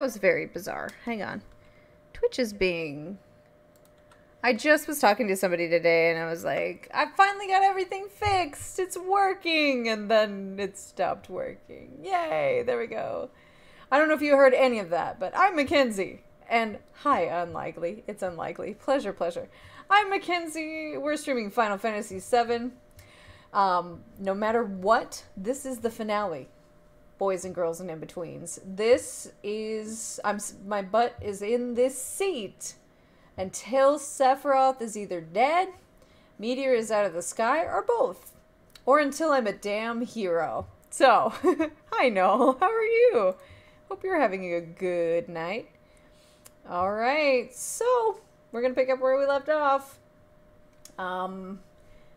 was very bizarre. Hang on. Twitch is being. I just was talking to somebody today and I was like, I finally got everything fixed. It's working. And then it stopped working. Yay. There we go. I don't know if you heard any of that, but I'm Mackenzie. And hi, Unlikely. It's Unlikely. Pleasure, pleasure. I'm Mackenzie. We're streaming Final Fantasy VII. Um, no matter what, this is the finale boys and girls and in betweens. This is I'm my butt is in this seat until Sephiroth is either dead, Meteor is out of the sky, or both, or until I'm a damn hero. So, hi Noel, how are you? Hope you're having a good night. All right, so we're gonna pick up where we left off. Um,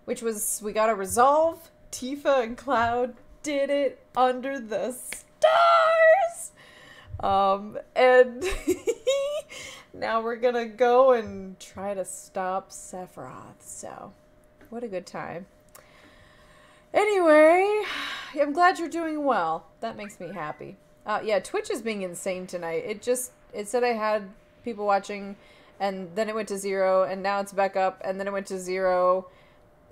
which was we got to resolve Tifa and Cloud did it under the stars. Um, and now we're gonna go and try to stop Sephiroth. So, what a good time. Anyway, I'm glad you're doing well. That makes me happy. Uh, yeah, Twitch is being insane tonight. It just it said I had people watching, and then it went to zero, and now it's back up, and then it went to zero,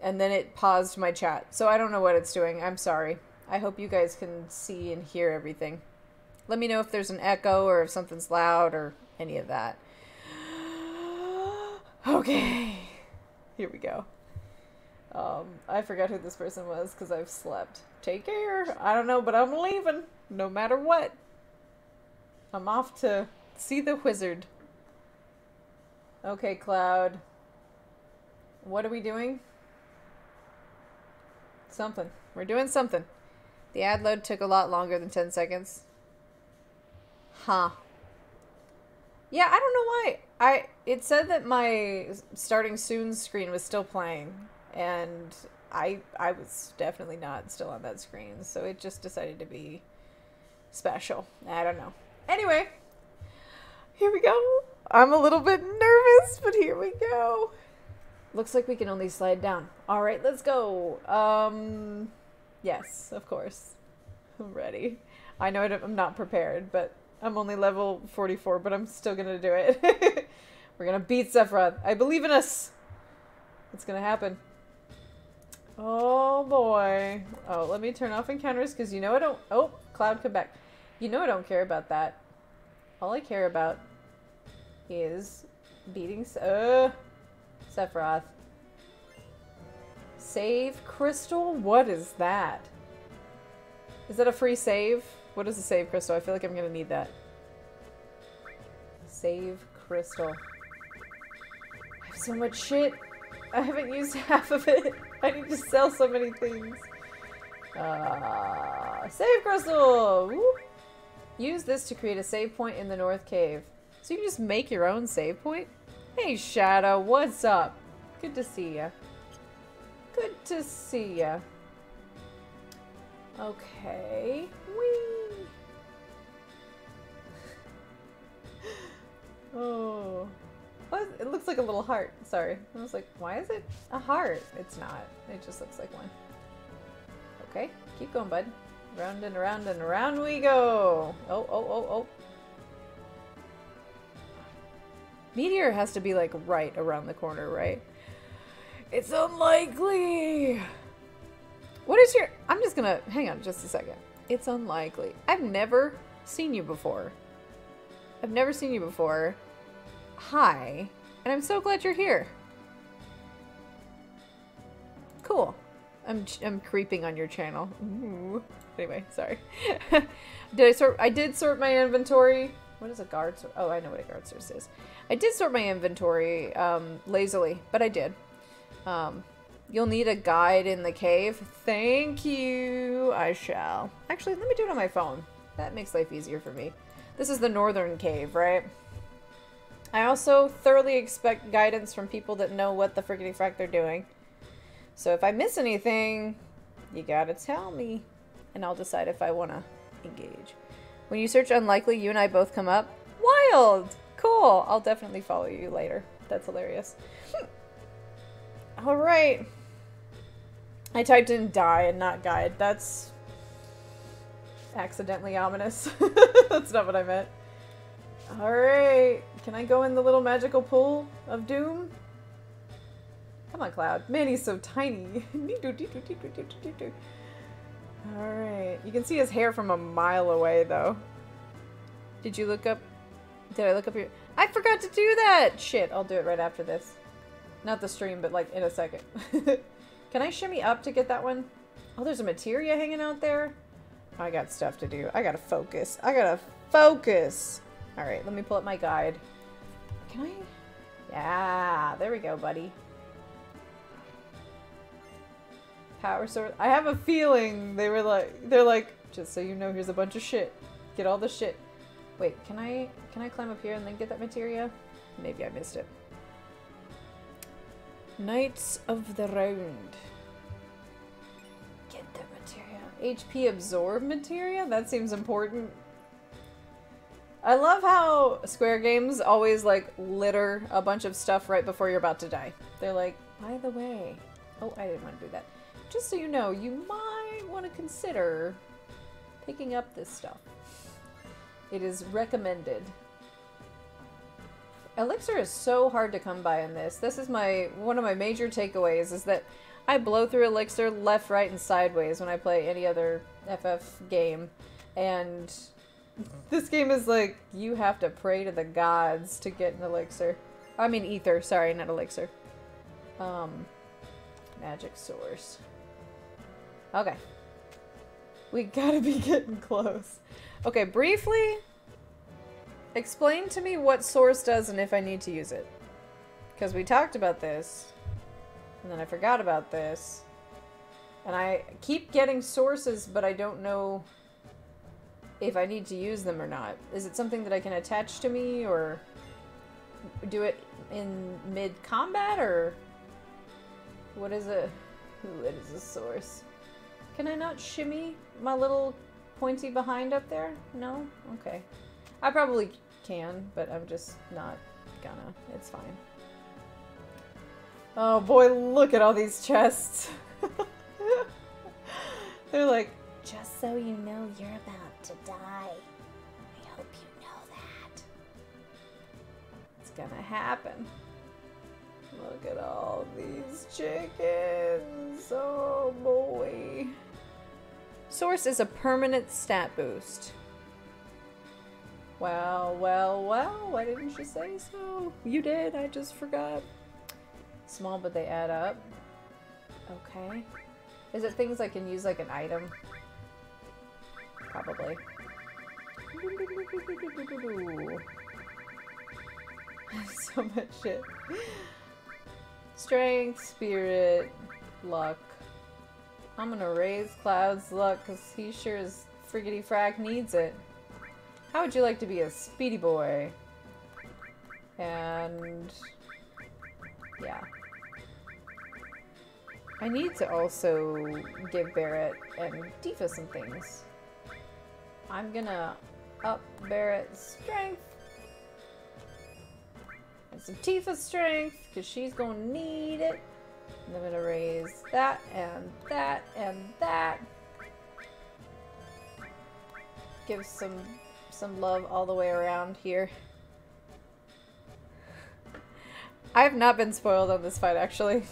and then it paused my chat. So I don't know what it's doing. I'm sorry. I hope you guys can see and hear everything. Let me know if there's an echo or if something's loud or any of that. okay, here we go. Um, I forgot who this person was because I've slept. Take care. I don't know, but I'm leaving no matter what. I'm off to see the wizard. Okay, Cloud. What are we doing? Something. We're doing something. The ad load took a lot longer than 10 seconds. Huh. Yeah, I don't know why. I it said that my starting soon screen was still playing and I I was definitely not still on that screen, so it just decided to be special. I don't know. Anyway, here we go. I'm a little bit nervous, but here we go. Looks like we can only slide down. All right, let's go. Um Yes, of course. I'm ready. I know I'm not prepared, but I'm only level 44, but I'm still gonna do it. We're gonna beat Sephiroth. I believe in us. It's gonna happen. Oh boy. Oh, let me turn off encounters because you know I don't. Oh, Cloud, come back. You know I don't care about that. All I care about is beating uh, Sephiroth. Save crystal? What is that? Is that a free save? What is a save crystal? I feel like I'm gonna need that. Save crystal. I have so much shit. I haven't used half of it. I need to sell so many things. Uh, save crystal! Whoop. Use this to create a save point in the North Cave. So you can just make your own save point? Hey Shadow, what's up? Good to see ya. Good to see ya. Okay. Whee! oh. oh. It looks like a little heart. Sorry. I was like, why is it a heart? It's not. It just looks like one. Okay. Keep going, bud. Round and around and around we go. Oh, oh, oh, oh. Meteor has to be like right around the corner, right? It's unlikely. What is your... I'm just gonna... Hang on just a second. It's unlikely. I've never seen you before. I've never seen you before. Hi. And I'm so glad you're here. Cool. I'm, I'm creeping on your channel. Ooh. Anyway, sorry. did I sort... I did sort my inventory. What is a guard sort? Oh, I know what a guard source is. I did sort my inventory um, lazily, but I did. Um, you'll need a guide in the cave. Thank you. I shall. Actually, let me do it on my phone. That makes life easier for me. This is the northern cave, right? I also thoroughly expect guidance from people that know what the friggity frack they're doing. So if I miss anything, you gotta tell me. And I'll decide if I want to engage. When you search unlikely, you and I both come up. Wild! Cool! I'll definitely follow you later. That's hilarious. Alright. I typed in die and not guide. That's accidentally ominous. That's not what I meant. Alright. Can I go in the little magical pool of doom? Come on, Cloud. Man, he's so tiny. Alright. You can see his hair from a mile away, though. Did you look up... Did I look up your... I forgot to do that! Shit, I'll do it right after this. Not the stream, but like in a second. Can I shimmy up to get that one? Oh, there's a materia hanging out there. I got stuff to do. I gotta focus. I gotta focus. Alright, let me pull up my guide. Can I... Yeah, there we go, buddy. Power source. I have a feeling they were like, they're like, just so you know, here's a bunch of shit. Get all the shit. Wait, can I, can I climb up here and then get that materia? Maybe I missed it. Knights of the Round. Get the materia. HP absorb materia? That seems important. I love how Square Games always like litter a bunch of stuff right before you're about to die. They're like, by the way, oh, I didn't want to do that. Just so you know, you might want to consider picking up this stuff. It is recommended. Elixir is so hard to come by in this. This is my one of my major takeaways is that I blow through Elixir left, right, and sideways when I play any other FF game. And this game is like, you have to pray to the gods to get an Elixir. I mean Ether, sorry, not Elixir. Um, magic source. Okay. We gotta be getting close. Okay, briefly, Explain to me what source does and if I need to use it. Because we talked about this, and then I forgot about this. And I keep getting sources, but I don't know if I need to use them or not. Is it something that I can attach to me, or do it in mid-combat, or what is it? It is a source. Can I not shimmy my little pointy behind up there? No? Okay. I probably can, but I'm just not gonna. It's fine. Oh boy, look at all these chests. They're like, just so you know you're about to die. I hope you know that. It's gonna happen. Look at all these chickens. Oh boy. Source is a permanent stat boost. Well, well, well, why didn't you say so? You did, I just forgot. Small, but they add up. Okay. Is it things I can use like an item? Probably. so much shit. Strength, spirit, luck. I'm gonna raise Cloud's luck because he sure as friggity frack needs it. How would you like to be a speedy boy? And... Yeah. I need to also give Barret and Tifa some things. I'm gonna up Barret's strength. And some Tifa's strength, because she's gonna need it. And I'm gonna raise that and that and that. Give some some love all the way around here. I have not been spoiled on this fight, actually.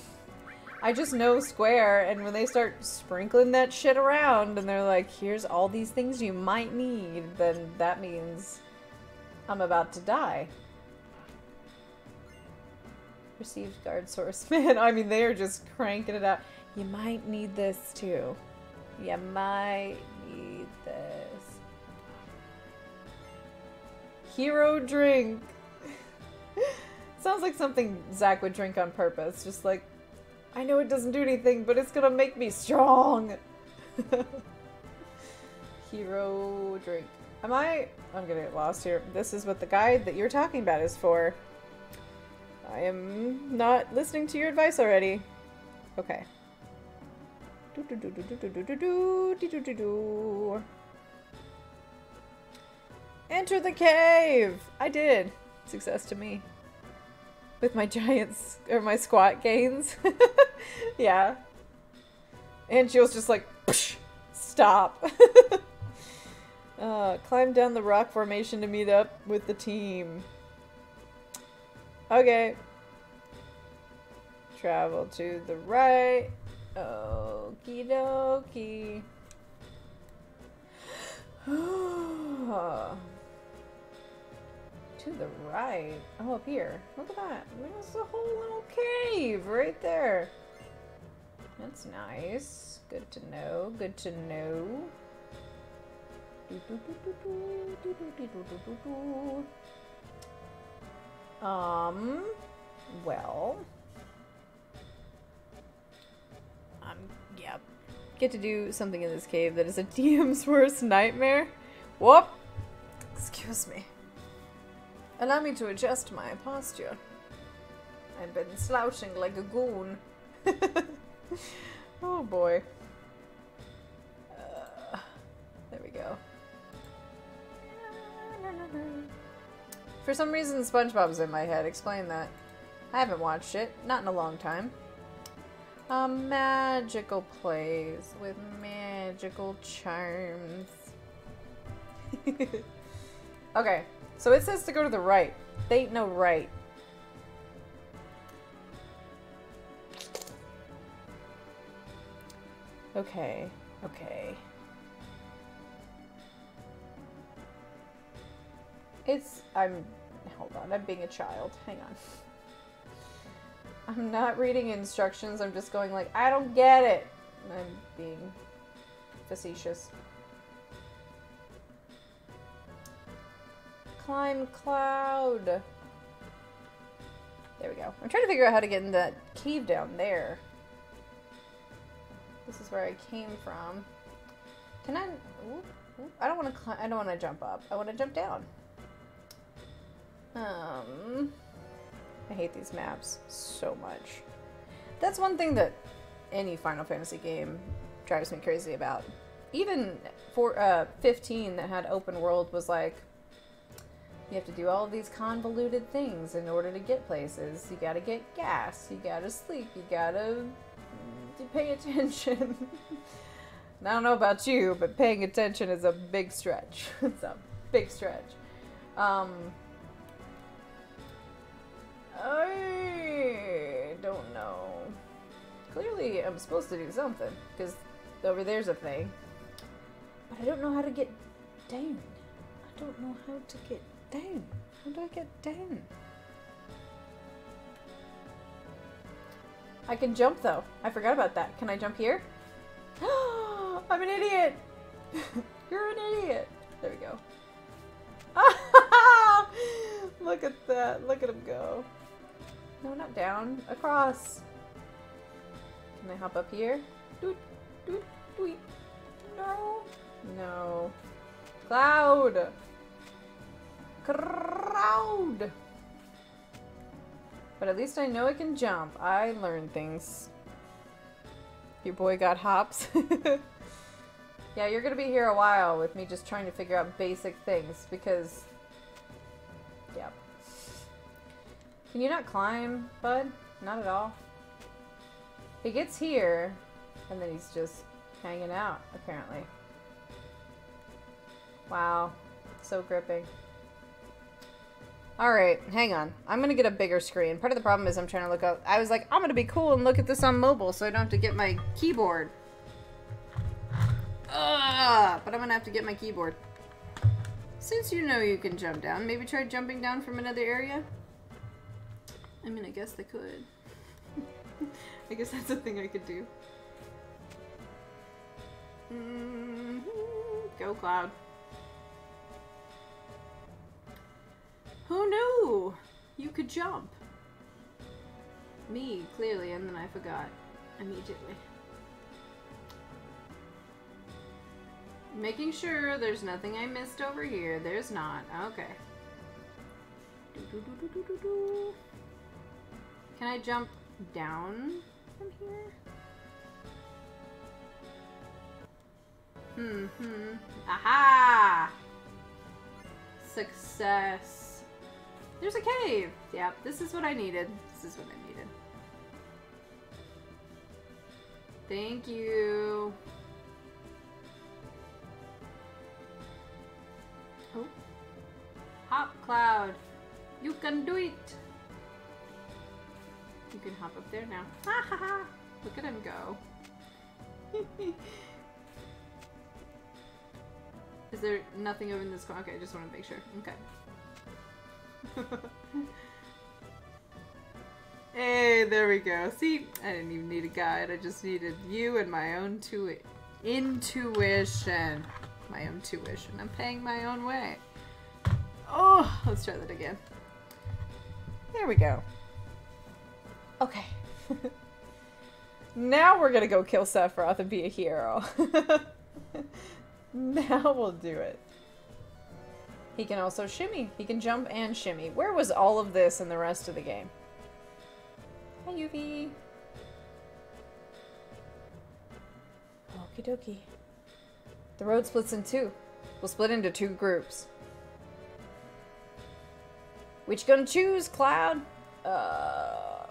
I just know Square, and when they start sprinkling that shit around, and they're like, here's all these things you might need, then that means I'm about to die. Received guard source. Man, I mean, they are just cranking it out. You might need this, too. You might need this. Hero drink. Sounds like something Zach would drink on purpose. Just like, I know it doesn't do anything, but it's gonna make me strong. Hero drink. Am I? I'm gonna get lost here. This is what the guide that you're talking about is for. I am not listening to your advice already. Okay. Do do do do do do do do do do do do. Enter the cave! I did. Success to me. With my giants, or my squat gains. yeah. And she was just like, stop. Uh, climb down the rock formation to meet up with the team. Okay. Travel to the right. Okie dokie. to the right. Oh, up here. Look at that. There's a whole little cave right there. That's nice. Good to know. Good to know. Um, well, um, yeah, get to do something in this cave that is a DM's worst nightmare. Whoop! Excuse me. Allow me to adjust my posture. I've been slouching like a goon. oh boy. Uh, there we go. For some reason, SpongeBob's in my head. Explain that. I haven't watched it. Not in a long time. A magical place with magical charms. okay, so it says to go to the right. They ain't no right. Okay, okay. It's. I'm. Hold on, I'm being a child. Hang on. I'm not reading instructions, I'm just going like, I don't get it. I'm being facetious. Climb cloud. There we go. I'm trying to figure out how to get in that cave down there. This is where I came from. Can I? Ooh, ooh, I don't want to. I don't want to jump up. I want to jump down. Um, I hate these maps so much. That's one thing that any Final Fantasy game drives me crazy about. Even for uh, 15 that had open world was like, you have to do all these convoluted things in order to get places. You gotta get gas, you gotta sleep, you gotta mm, pay attention. I don't know about you, but paying attention is a big stretch. it's a big stretch. Um, I don't know. Clearly, I'm supposed to do something, because over there's a thing. But I don't know how to get down. I don't know how to get down. How do I get down? I can jump, though. I forgot about that. Can I jump here? I'm an idiot! You're an idiot! There we go. Look at that. Look at him go. No, not down. Across. Can I hop up here? Doot, doot, doot. No. No. Cloud. Cloud. But at least I know I can jump. I learned things. Your boy got hops. yeah, you're gonna be here a while with me just trying to figure out basic things because... Yeah. Can you not climb, bud? Not at all. He gets here, and then he's just hanging out, apparently. Wow. So gripping. Alright, hang on. I'm gonna get a bigger screen. Part of the problem is I'm trying to look up. I was like, I'm gonna be cool and look at this on mobile so I don't have to get my keyboard. Ugh, but I'm gonna have to get my keyboard. Since you know you can jump down, maybe try jumping down from another area? I mean, I guess they could. I guess that's a thing I could do. Mm -hmm. Go, Cloud. Who knew you could jump? Me, clearly, and then I forgot immediately. Making sure there's nothing I missed over here. There's not. Okay. Do, do, do, Can I jump down from here? Hmm, hmm. Aha! Success. There's a cave! Yep, this is what I needed. This is what I needed. Thank you. Oh. Hop, Cloud. You can do it. You can hop up there now. Ha ha ha. Look at him go. Is there nothing over in this corner? Okay, I just want to make sure. Okay. hey, there we go. See, I didn't even need a guide. I just needed you and my own tu intuition. My own tuition. I'm paying my own way. Oh, let's try that again. There we go. Okay. now we're gonna go kill Sephiroth and be a hero. now we'll do it. He can also shimmy. He can jump and shimmy. Where was all of this in the rest of the game? Hi, Yuvi. Okie dokie. The road splits in two. We'll split into two groups. Which gonna choose, Cloud? Uh,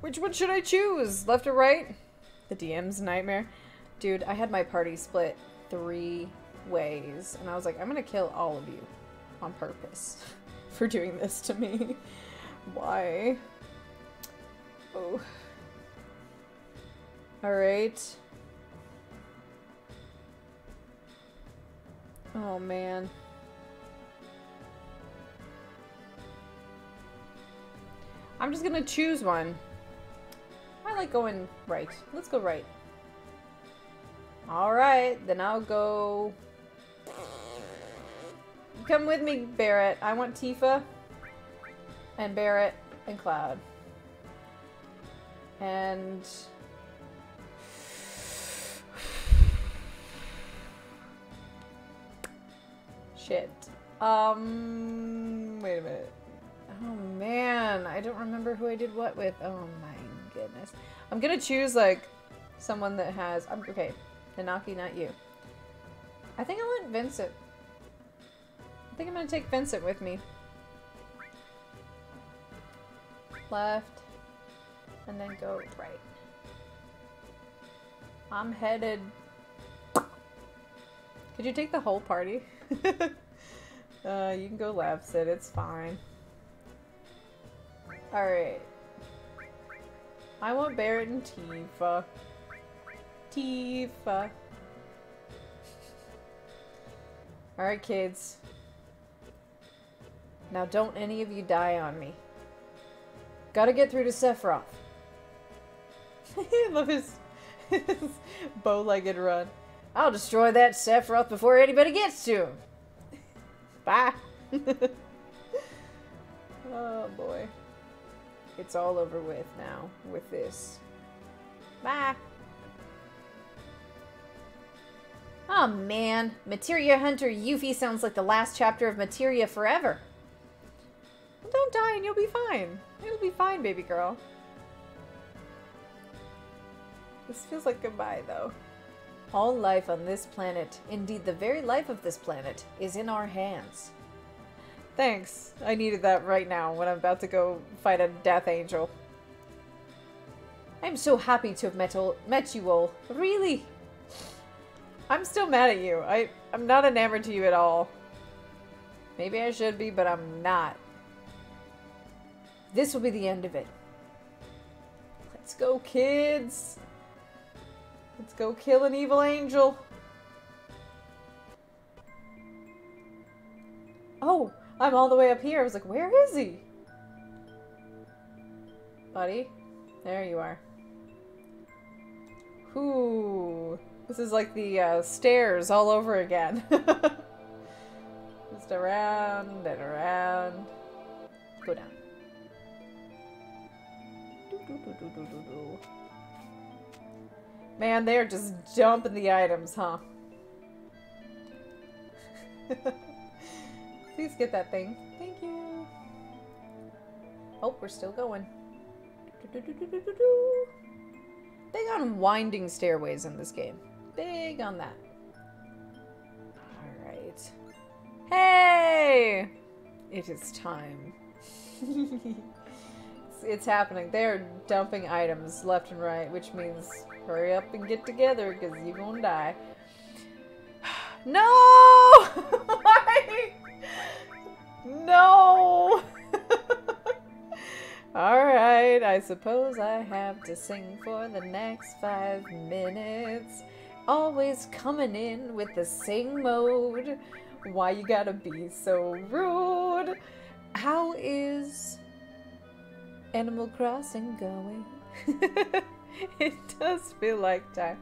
which one should I choose? Left or right? The DM's nightmare. Dude, I had my party split three ways, and I was like, I'm gonna kill all of you on purpose for doing this to me. Why? Oh. Alright. Oh man. I'm just gonna choose one. I like going right. Let's go right. Alright, then I'll go... Come with me, Barret. I want Tifa and Barret and Cloud. And... Shit. Um, wait a minute. Oh man, I don't remember who I did what with. Oh my goodness. I'm gonna choose like someone that has. I'm okay. Nanaki, not you. I think I want Vincent. I think I'm gonna take Vincent with me. Left, and then go right. I'm headed. Could you take the whole party? uh, you can go left, Sid. It's fine. Alright. I want Barret and Tifa. Tifa. Alright, kids. Now don't any of you die on me. Gotta get through to Sephiroth. I love his, his bow-legged run. I'll destroy that Sephiroth before anybody gets to him. Bye. oh boy. It's all over with now with this. Bye. Oh man, Materia Hunter Yuffie sounds like the last chapter of Materia Forever. Don't die and you'll be fine. It'll be fine, baby girl. This feels like goodbye, though. All life on this planet, indeed the very life of this planet, is in our hands. Thanks. I needed that right now when I'm about to go fight a death angel. I'm so happy to have met, all, met you all. Really? I'm still mad at you. I, I'm not enamored to you at all. Maybe I should be, but I'm not. This will be the end of it. Let's go, kids. Let's go kill an evil angel. Oh, I'm all the way up here. I was like, where is he? Buddy, there you are. Ooh, this is like the uh, stairs all over again. Just around and around. Go down. Man, they're just dumping the items, huh? Please get that thing. Thank you. Oh, we're still going. Big on winding stairways in this game. Big on that. Alright. Hey! It is time. it's, happening. They're dumping items left and right, which means hurry up and get together because you're gonna die. No! no! Alright, I suppose I have to sing for the next five minutes. Always coming in with the sing mode. Why you gotta be so rude? How is Animal Crossing going? it does feel like time.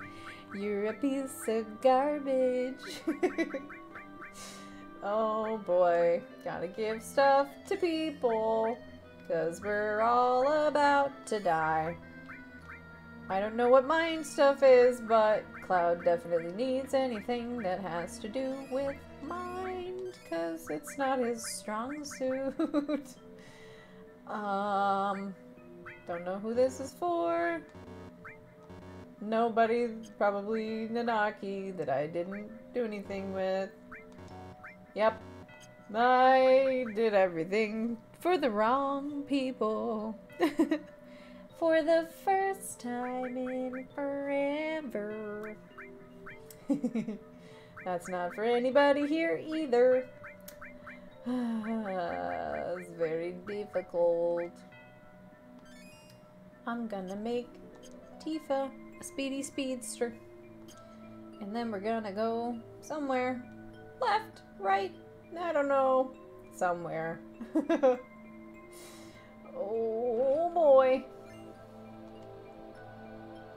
You're a piece of garbage. oh boy, gotta give stuff to people, cause we're all about to die. I don't know what mind stuff is, but Cloud definitely needs anything that has to do with mind, cause it's not his strong suit. um, don't know who this is for. Nobody, probably Nanaki, that I didn't do anything with. Yep. I did everything for the wrong people. for the first time in forever. That's not for anybody here either. it's very difficult. I'm gonna make Tifa a speedy speedster. And then we're gonna go somewhere. Left, right, I don't know. Somewhere. oh boy.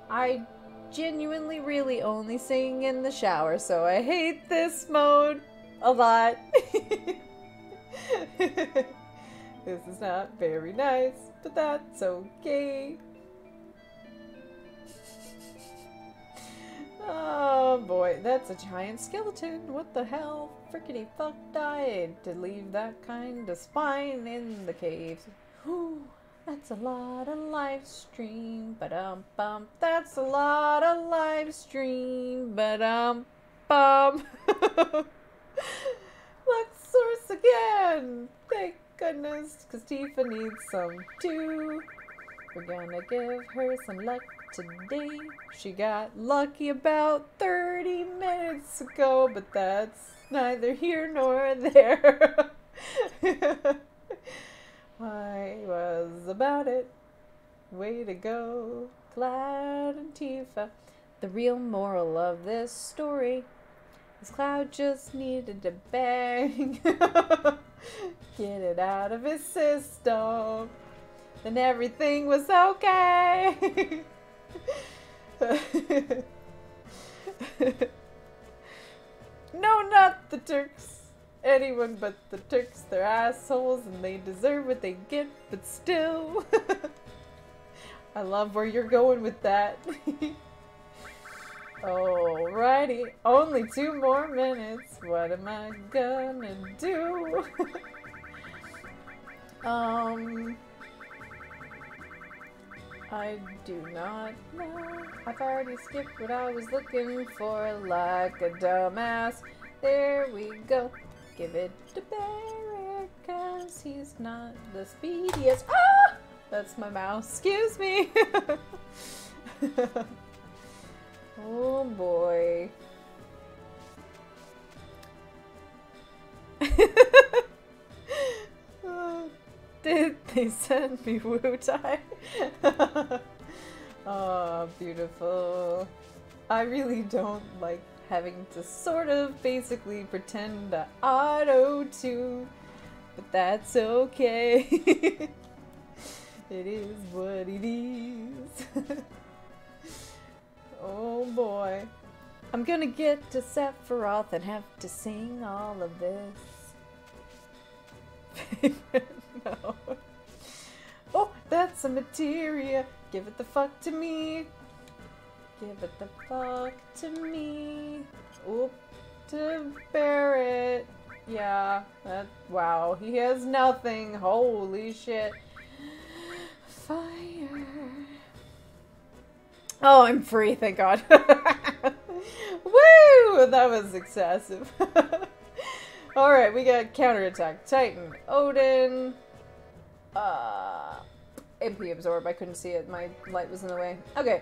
I genuinely really only sing in the shower, so I hate this mode a lot. this is not very nice, but that's okay. Oh boy, that's a giant skeleton. What the hell? Frickety fuck died to leave that kind of spine in the caves. Whew, that's a lot of live stream. But um bum. That's a lot of live stream. But um bum. Source again. Thank goodness, because Tifa needs some too. We're gonna give her some luck today. She got lucky about 30 minutes ago, but that's neither here nor there. I was about it. Way to go, Cloud and Tifa. The real moral of this story is Cloud just needed to bang. Get it out of his system. Then everything was okay. no, not the Turks. Anyone but the Turks, they're assholes and they deserve what they get, but still. I love where you're going with that. Alrighty, only two more minutes. What am I gonna do? um. I do not know. I've already skipped what I was looking for like a dumbass. There we go. Give it to Barret, cause he's not the speediest. Ah! That's my mouse. Excuse me. oh boy. Did they send me Wutai? oh, beautiful. I really don't like having to sort of basically pretend to auto tune, but that's okay. it is what it is. Oh boy. I'm gonna get to Sephiroth and have to sing all of this. no. Oh, that's a materia. Give it the fuck to me. Give it the fuck to me. Oop. To Barret. Yeah. That, wow. He has nothing. Holy shit. Fire. Oh, I'm free, thank God. Woo! That was excessive. Alright, we got counterattack. Titan, Odin, uh, MP absorb. I couldn't see it. My light was in the way. Okay.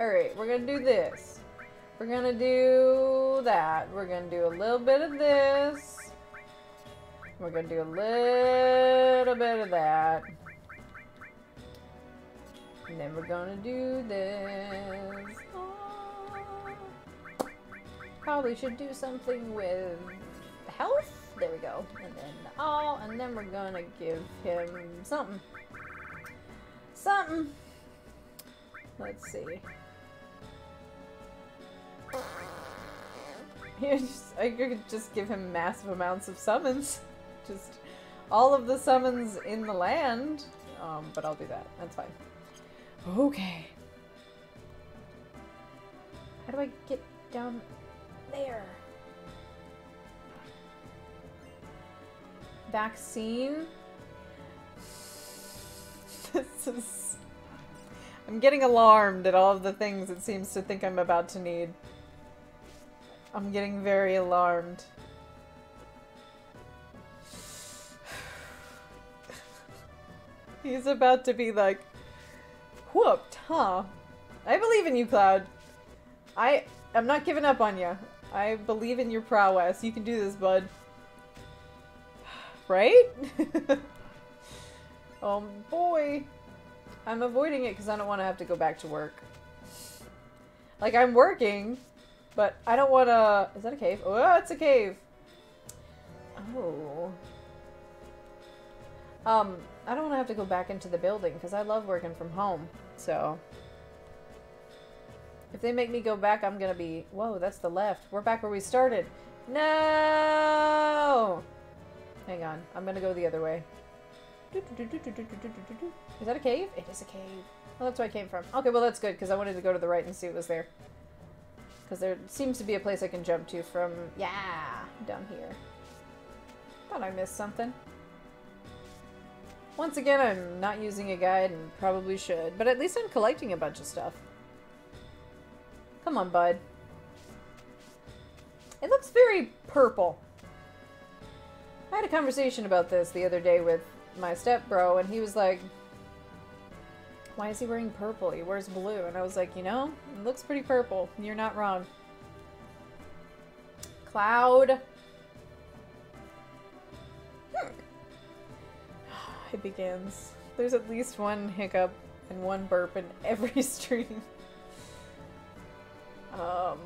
Alright, we're gonna do this. We're gonna do that. We're gonna do a little bit of this. We're gonna do a little bit of that. We're gonna do this. Probably should do something with health. There we go. And then all, and then we're gonna give him something. Something. Let's see. I could just give him massive amounts of summons. Just all of the summons in the land. Um, but I'll do that. That's fine. Okay. How do I get down there? Vaccine? this is... I'm getting alarmed at all of the things it seems to think I'm about to need. I'm getting very alarmed. He's about to be like, whooped, huh? I believe in you, Cloud. I I'm not giving up on you. I believe in your prowess. You can do this, bud. Right? oh boy. I'm avoiding it because I don't want to have to go back to work. Like, I'm working, but I don't want to... Is that a cave? Oh, it's a cave. Oh. Um, I don't want to have to go back into the building because I love working from home. So, if they make me go back, I'm going to be... Whoa, that's the left. We're back where we started. No! Hang on. I'm going to go the other way. Is that a cave? It is a cave. Well, that's where I came from. Okay, well, that's good because I wanted to go to the right and see what was there. Because there seems to be a place I can jump to from... Yeah, down here. Thought I missed something. Once again, I'm not using a guide and probably should, but at least I'm collecting a bunch of stuff. Come on, bud. It looks very purple. I had a conversation about this the other day with my stepbro, and he was like, why is he wearing purple? He wears blue. And I was like, you know, it looks pretty purple. You're not wrong. Cloud. It begins. There's at least one hiccup and one burp in every stream. Um.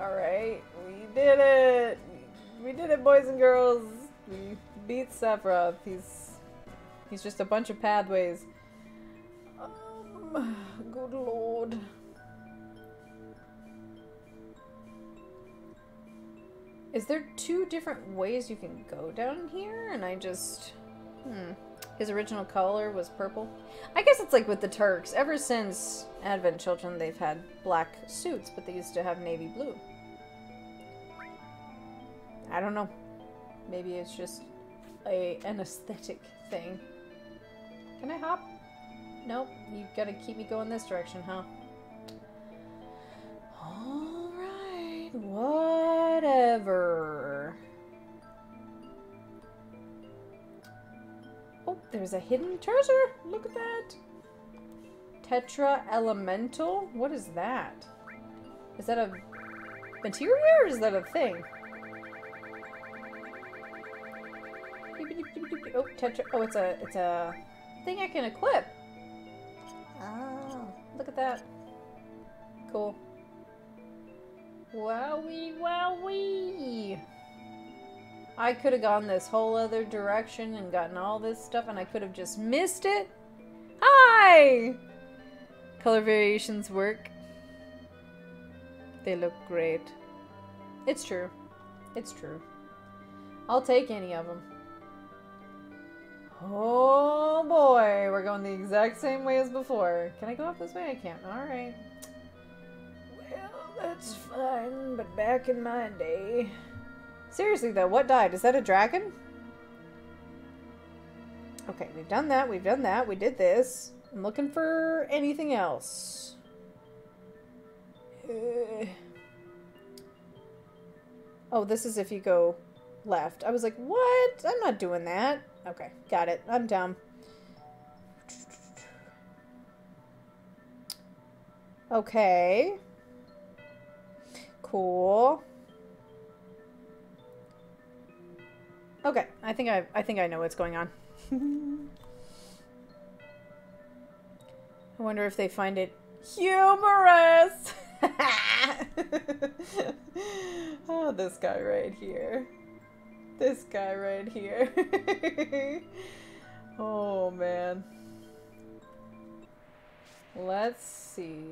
Alright, we did it! We did it, boys and girls! We beat Sephiroth. He's. He's just a bunch of pathways. Um, good lord. Is there two different ways you can go down here? And I just... Hmm. His original color was purple. I guess it's like with the Turks. Ever since Advent Children, they've had black suits, but they used to have navy blue. I don't know. Maybe it's just a an aesthetic thing. Can I hop? Nope. You gotta keep me going this direction, huh? Alright. Whatever. Oh, there's a hidden treasure. Look at that. Tetra Elemental? What is that? Is that a material or is that a thing? Oh, Tetra. Oh, it's a it's a thing I can equip. Oh, look at that. Cool. Wowie, wowie. I could have gone this whole other direction and gotten all this stuff and I could have just missed it. Hi! Color variations work. They look great. It's true. It's true. I'll take any of them. Oh boy, we're going the exact same way as before. Can I go up this way? I can't. Alright. Well, that's fine, but back in my day... Seriously though, what died? Is that a dragon? Okay, we've done that, we've done that, we did this. I'm looking for anything else. Uh... Oh, this is if you go left. I was like, what? I'm not doing that. Okay, got it. I'm dumb. Okay. Cool. Okay, I think I I think I know what's going on. I wonder if they find it humorous. oh, this guy right here. This guy right here. oh man. Let's see.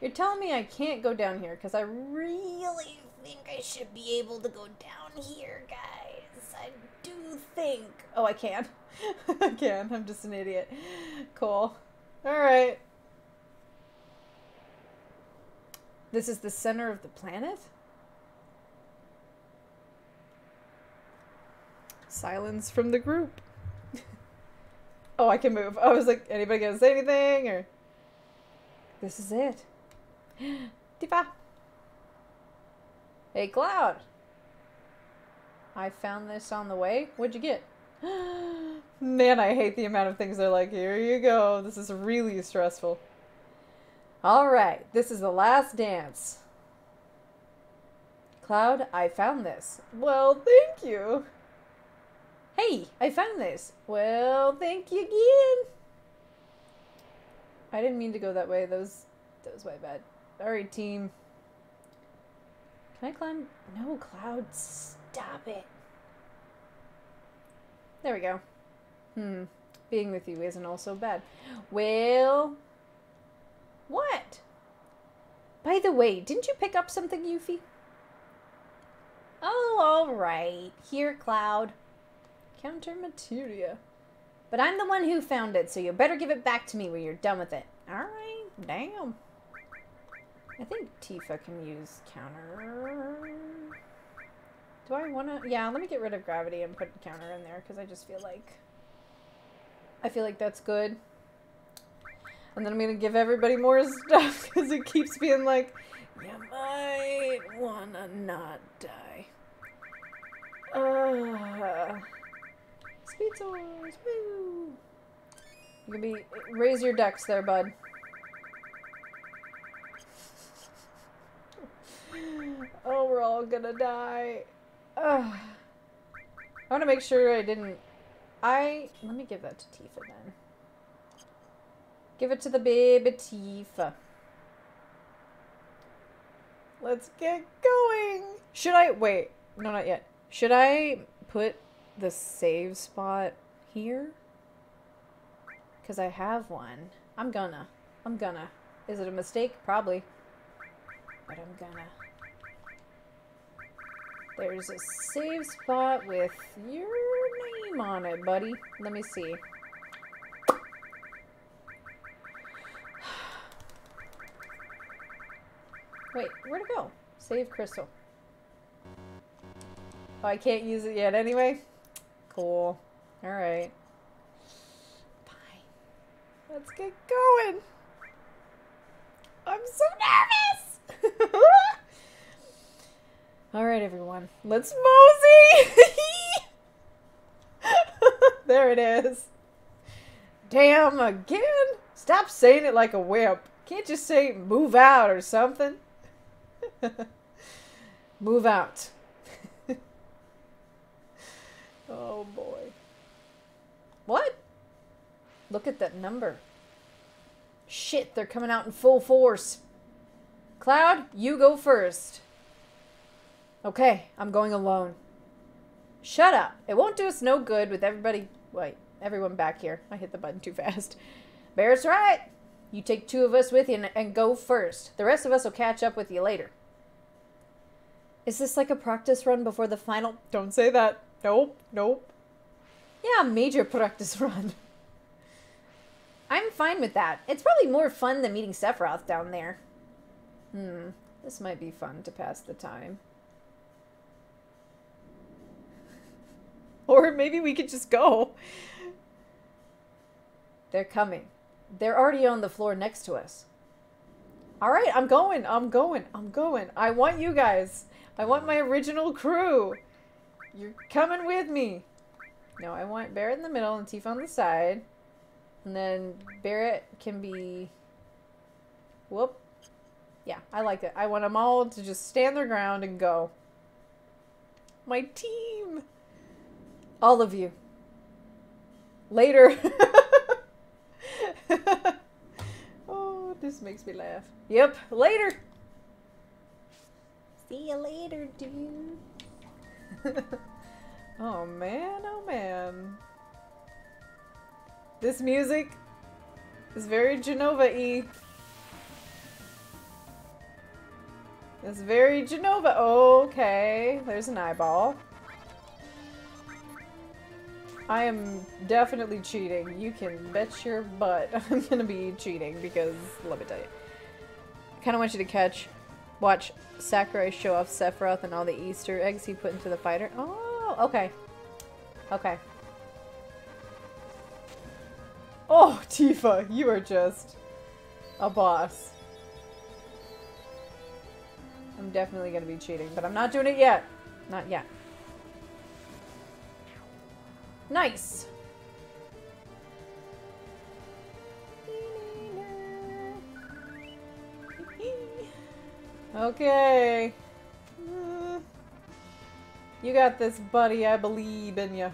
You're telling me I can't go down here because I really think I should be able to go down here, guys. I do think. Oh, I can. I can. I'm just an idiot. Cool. All right. This is the center of the planet? Silence from the group. oh, I can move. I was like, anybody gonna say anything? Or this is it. Tifa. Hey, Cloud. I found this on the way. What'd you get? Man, I hate the amount of things they're like, here you go. This is really stressful. All right, this is the last dance. Cloud, I found this. Well, thank you. Hey, I found this. Well, thank you again. I didn't mean to go that way. That was, that was my bad. All right, team. Can I climb? No, Cloud, stop it. There we go. Hmm. Being with you isn't all so bad. Well, what? By the way, didn't you pick up something, Yuffie? Oh, all right. Here, Cloud. Counter materia. But I'm the one who found it, so you better give it back to me when you're done with it. All right. Damn. I think Tifa can use counter. Do I want to? Yeah, let me get rid of gravity and put counter in there because I just feel like I feel like that's good. And then I'm gonna give everybody more stuff because it keeps being like, you might wanna not die. Uh, speed source, woo! You can be raise your decks there, bud. Oh, we're all gonna die. Ugh. I want to make sure I didn't... I... Let me give that to Tifa then. Give it to the baby Tifa. Let's get going. Should I... Wait. No, not yet. Should I put the save spot here? Because I have one. I'm gonna. I'm gonna. Is it a mistake? Probably. But I'm gonna. There's a save spot with your name on it, buddy. Let me see. Wait, where'd it go? Save crystal. Oh, I can't use it yet anyway? Cool. Alright. Fine. Let's get going. I'm so nervous! All right, everyone. Let's mosey! there it is. Damn, again? Stop saying it like a wimp. Can't just say move out or something. move out. oh, boy. What? Look at that number. Shit, they're coming out in full force. Cloud, you go first. Okay, I'm going alone. Shut up. It won't do us no good with everybody... Wait, everyone back here. I hit the button too fast. Barret's right. You take two of us with you and, and go first. The rest of us will catch up with you later. Is this like a practice run before the final? Don't say that. Nope, nope. Yeah, major practice run. I'm fine with that. It's probably more fun than meeting Sephiroth down there. Hmm, this might be fun to pass the time. Or maybe we could just go. They're coming. They're already on the floor next to us. All right, I'm going. I'm going. I'm going. I want you guys. I want my original crew. You're coming with me. No, I want Barret in the middle and Tifa on the side. And then Barret can be... Whoop. Yeah, I like it. I want them all to just stand their ground and go. My team. All of you. Later. oh, this makes me laugh. Yep, later. See you later, dude. oh man, oh man. This music is very Jenova-y. It's very Jenova. Okay, there's an eyeball. I am definitely cheating. You can bet your butt I'm gonna be cheating because, let me tell you. I kind of want you to catch, watch Sakurai show off Sephiroth and all the Easter eggs he put into the fighter. Oh, okay. Okay. Oh, Tifa, you are just a boss. I'm definitely to be cheating, but I'm not doing it yet. Not yet. Nice. Okay. You got this, buddy. I believe in you.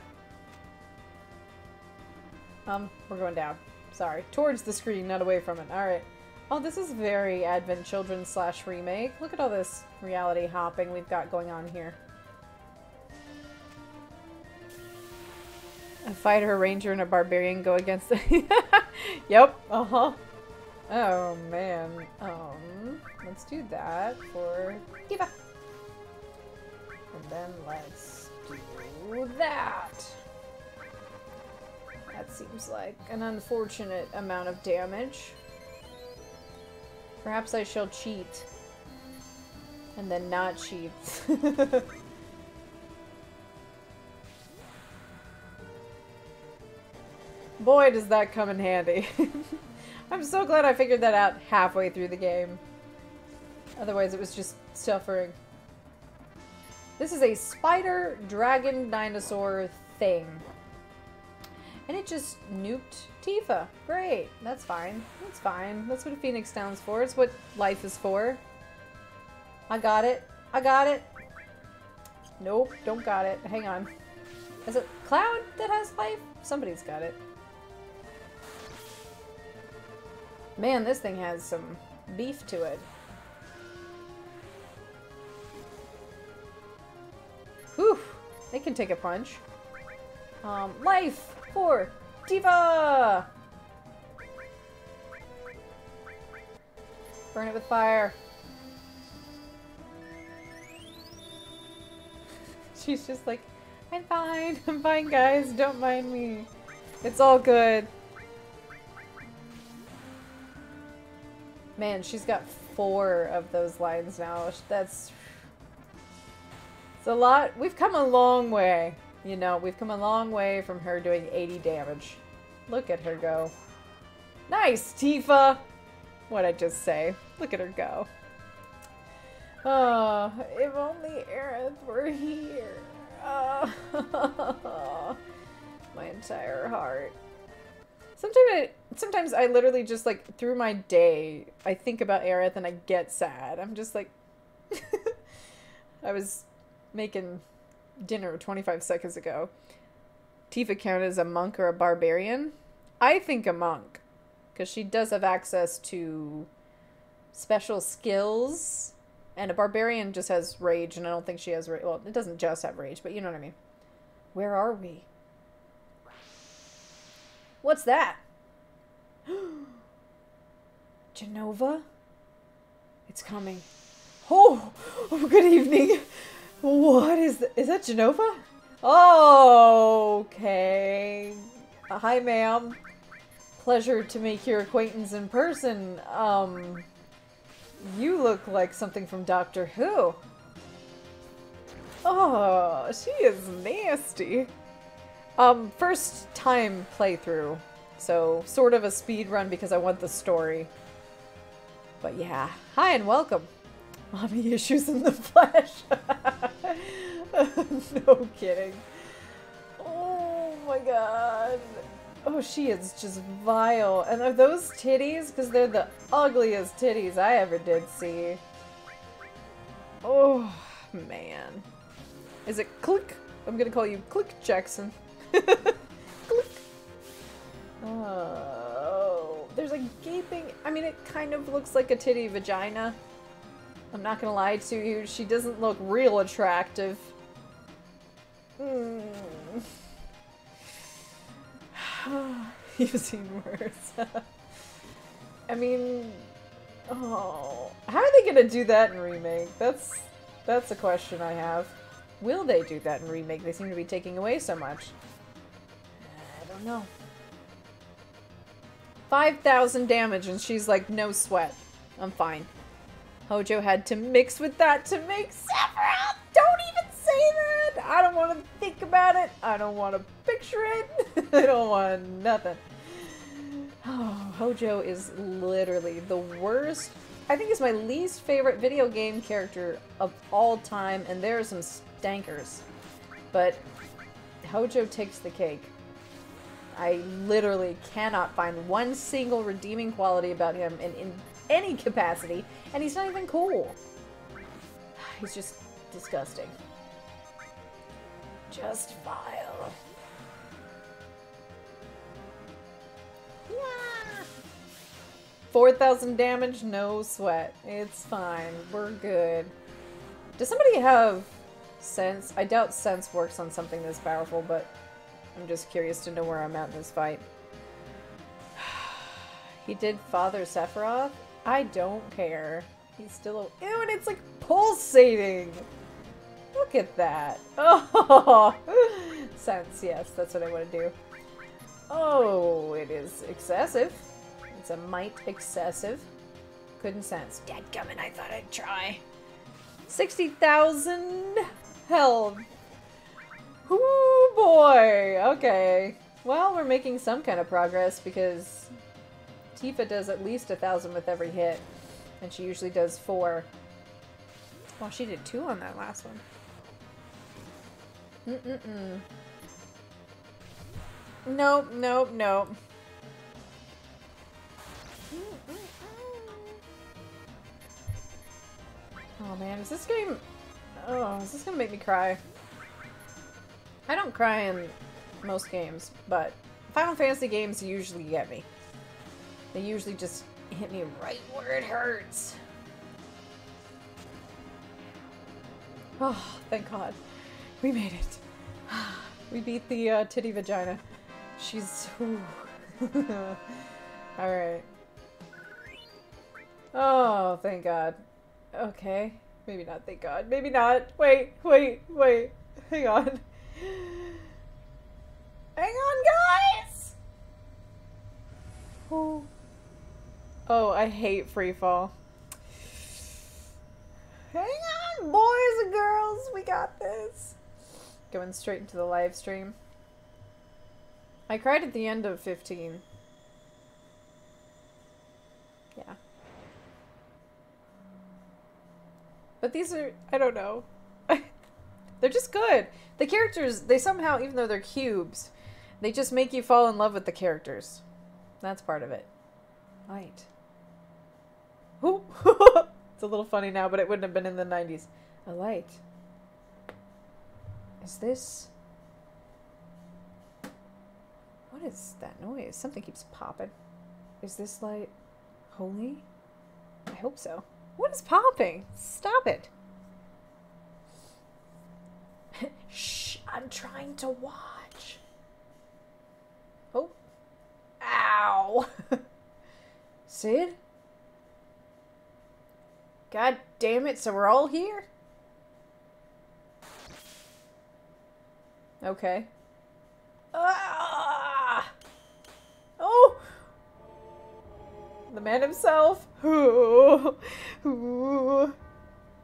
Um, we're going down. Sorry. Towards the screen, not away from it. Alright. Oh, this is very Advent Children slash remake. Look at all this reality hopping we've got going on here. A fighter, a ranger, and a barbarian go against the... yep, uh-huh. Oh, man. Um, let's do that for Tifa. And then let's do that. That seems like an unfortunate amount of damage. Perhaps I shall cheat. And then not cheat. Boy, does that come in handy. I'm so glad I figured that out halfway through the game. Otherwise, it was just suffering. This is a spider dragon dinosaur thing. And it just nuked Tifa. Great. That's fine. That's fine. That's what a phoenix down's for. It's what life is for. I got it. I got it. Nope, don't got it. Hang on. Is it Cloud that has life? Somebody's got it. Man, this thing has some beef to it. Whew. They can take a punch. Um, life! for Tifa! Burn it with fire. She's just like, I'm fine, I'm fine guys, don't mind me. It's all good. Man, she's got four of those lines now. That's... It's a lot. We've come a long way. You know, we've come a long way from her doing 80 damage. Look at her go. Nice, Tifa! What'd I just say? Look at her go. Oh, if only Aerith were here. Oh, my entire heart. Sometimes I, sometimes I literally just like through my day, I think about Aerith and I get sad. I'm just like, I was making dinner 25 seconds ago. Tifa count as a monk or a barbarian? I think a monk. Because she does have access to special skills. And a barbarian just has rage, and I don't think she has rage. Well, it doesn't just have rage, but you know what I mean. Where are we? What's that? Jenova? It's coming. Oh, oh good evening. What is that? Is that Jenova? Oh, okay. Uh, hi, ma'am. Pleasure to make your acquaintance in person. Um, you look like something from Doctor Who. Oh, she is nasty. Um, first time playthrough. So, sort of a speed run because I want the story. But yeah. Hi and welcome. Mommy issues in the flesh. no kidding. Oh my god. Oh, she is just vile. And are those titties? Because they're the ugliest titties I ever did see. Oh, man. Is it Click? I'm gonna call you Click Jackson. Oh, there's a gaping. I mean, it kind of looks like a titty vagina. I'm not gonna lie to you, she doesn't look real attractive. Mm. You've seen worse. I mean, oh, how are they gonna do that in remake? That's that's a question I have. Will they do that in remake? They seem to be taking away so much. Don't 5,000 damage and she's like, no sweat. I'm fine. Hojo had to mix with that to make Sephiroth! Don't even say that! I don't want to think about it. I don't want to picture it. I don't want nothing. Oh, Hojo is literally the worst. I think he's my least favorite video game character of all time, and there are some stankers. But Hojo takes the cake. I literally cannot find one single redeeming quality about him in, in any capacity, and he's not even cool. He's just disgusting. Just vile. Yeah. 4,000 damage, no sweat. It's fine. We're good. Does somebody have sense? I doubt sense works on something this powerful, but I'm just curious to know where I'm at in this fight. he did Father Sephiroth? I don't care. He's still a- Ew, and it's like pulsating! Look at that. Oh! Sense, yes, that's what I want to do. Oh, it is excessive. It's a might excessive. Couldn't sense. Dadgummit, I thought I'd try. 60,000 health. Ooh, boy. Okay. Well, we're making some kind of progress because Tifa does at least a thousand with every hit. And she usually does four. Well, she did two on that last one. Mm-mm-mm. Nope, nope, nope. Oh man, is this game... Oh, is this gonna make me cry? I don't cry in most games, but Final Fantasy games usually get me. They usually just hit me right where it hurts. Oh, thank God. We made it. We beat the uh, titty vagina. She's... Alright. Oh, thank God. Okay. Maybe not, thank God. Maybe not. Wait, wait, wait. Hang on. Hang on, guys! Oh. Oh, I hate free fall. Hang on, boys and girls. We got this. Going straight into the live stream. I cried at the end of 15. Yeah. But these are, I don't know. They're just good. The characters, they somehow, even though they're cubes, they just make you fall in love with the characters. That's part of it. Light. Ooh. it's a little funny now, but it wouldn't have been in the 90s. A light. Is this... What is that noise? Something keeps popping. Is this light holy? I hope so. What is popping? Stop it. Shh, I'm trying to watch. Oh. Ow. Cid? God damn it, so we're all here? Okay. Ah! Oh! The man himself. Ooh. Ooh.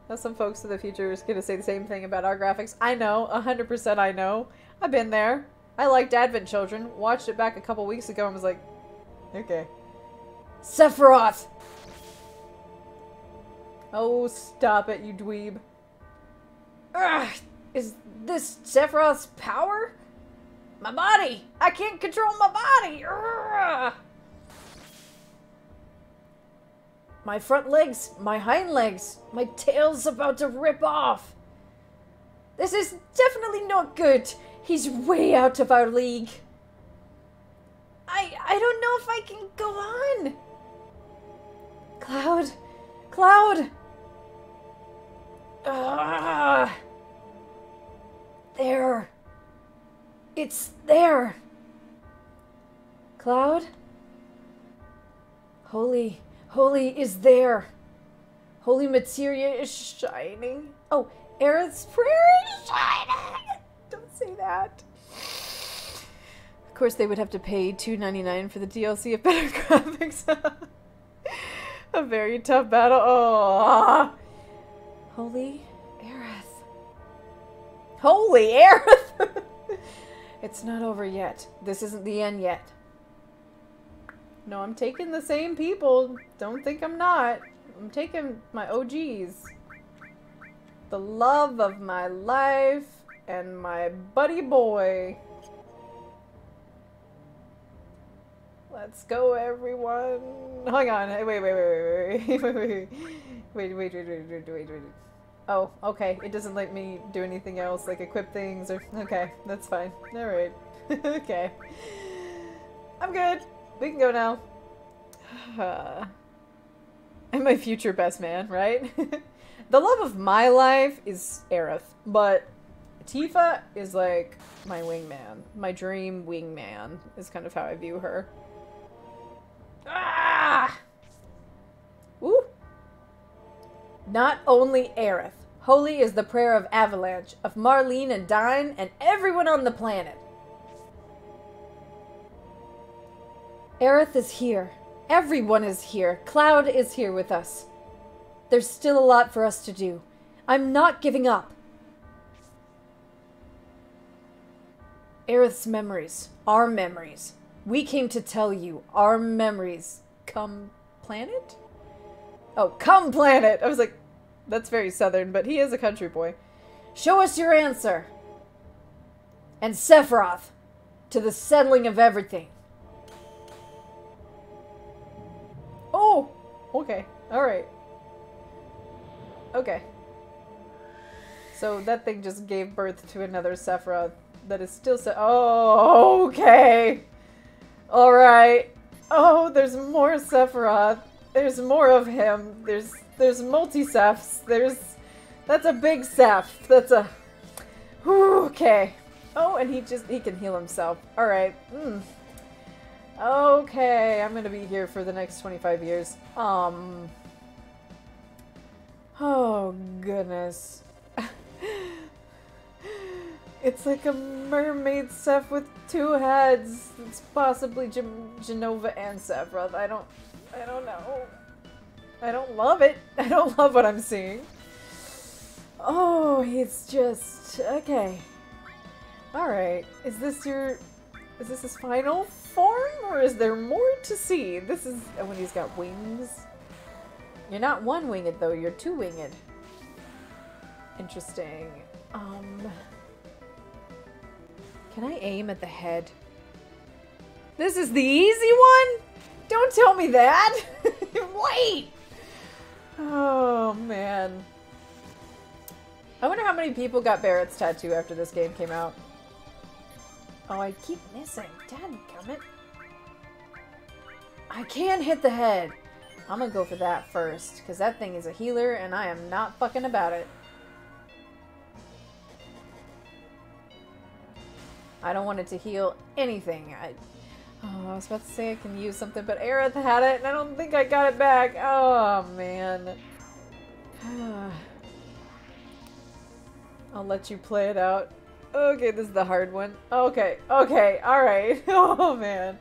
Now some folks in the future is going to say the same thing about our graphics. I know. 100% I know. I've been there. I liked Advent Children. Watched it back a couple weeks ago and was like, okay. Sephiroth! Oh, stop it, you dweeb. Ugh! Is this Sephiroth's power? My body! I can't control my body! My front legs, my hind legs, my tail's about to rip off. This is definitely not good. He's way out of our league. I I don't know if I can go on. Cloud, Cloud. Ah. There. It's there. Cloud? Holy, holy is there. Holy materia is shining. Oh, Aerith's prayer is shining. Don't say that. Of course, they would have to pay two ninety nine for the DLC of better graphics. A very tough battle. Oh, holy Aerith. Holy Aerith. it's not over yet. This isn't the end yet. No, I'm taking the same people. Don't think I'm not. I'm taking my OGs. The love of my life and my buddy boy. Let's go, everyone. Hang on. Wait, wait, wait, wait, wait, wait, wait, wait, wait, wait, wait, wait, wait. Oh, okay. It doesn't let me do anything else, like equip things or... Okay, that's fine. Alright. okay. I'm good. We can go now. I'm my future best man, right? the love of my life is Aerith, but Tifa is like my wingman. My dream wingman is kind of how I view her. Ah! Woo! Not only Aerith. Holy is the prayer of Avalanche, of Marlene and Dyne, and everyone on the planet. Aerith is here. Everyone is here. Cloud is here with us. There's still a lot for us to do. I'm not giving up. Aerith's memories. Our memories. We came to tell you our memories. Come planet? Oh, come planet! I was like, that's very southern, but he is a country boy. Show us your answer. And Sephiroth, to the settling of everything. Okay. Alright. Okay. So that thing just gave birth to another Sephiroth that is still se- Oh, okay! Alright. Oh, there's more Sephiroth. There's more of him. There's there's multi-Sephs. There's that's a big Seph. That's a okay. Oh, and he just he can heal himself. Alright. Mm. Okay, I'm gonna be here for the next 25 years. Um Oh goodness. It's like a mermaid Seph with two heads. It's possibly Gen Jenova and Sephiroth. I don't, I don't know. I don't love it. I don't love what I'm seeing. Oh, he's just okay. All right. Is this your? Is this his final form, or is there more to see? This is when he's got wings. You're not one winged though. You're two winged. Interesting. Um. Can I aim at the head? This is the easy one? Don't tell me that! Wait! Oh, man. I wonder how many people got Barret's tattoo after this game came out. Oh, I keep missing. Dadgummit. I can hit the head. I'm gonna go for that first, because that thing is a healer, and I am not fucking about it. I don't want it to heal anything. I, oh, I was about to say I can use something, but Aerith had it, and I don't think I got it back. Oh, man. I'll let you play it out. Okay, this is the hard one. Okay, okay, alright. Oh, man.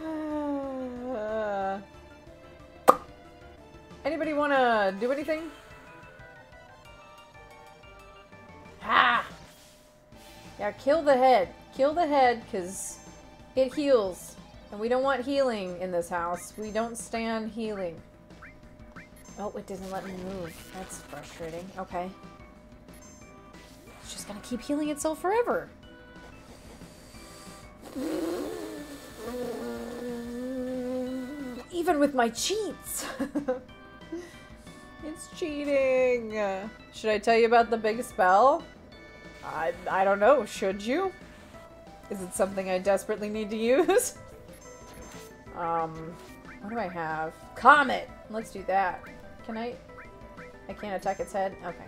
Anybody want to do anything? Ah! Yeah, kill the head. Kill the head, because it heals. And we don't want healing in this house. We don't stand healing. Oh, it doesn't let me move. That's frustrating. Okay. It's just gonna keep healing itself forever. Even with my cheats. it's cheating. Should I tell you about the big spell? I, I don't know. Should you? Is it something I desperately need to use? um, what do I have? Comet! Let's do that. Can I? I can't attack its head? Okay.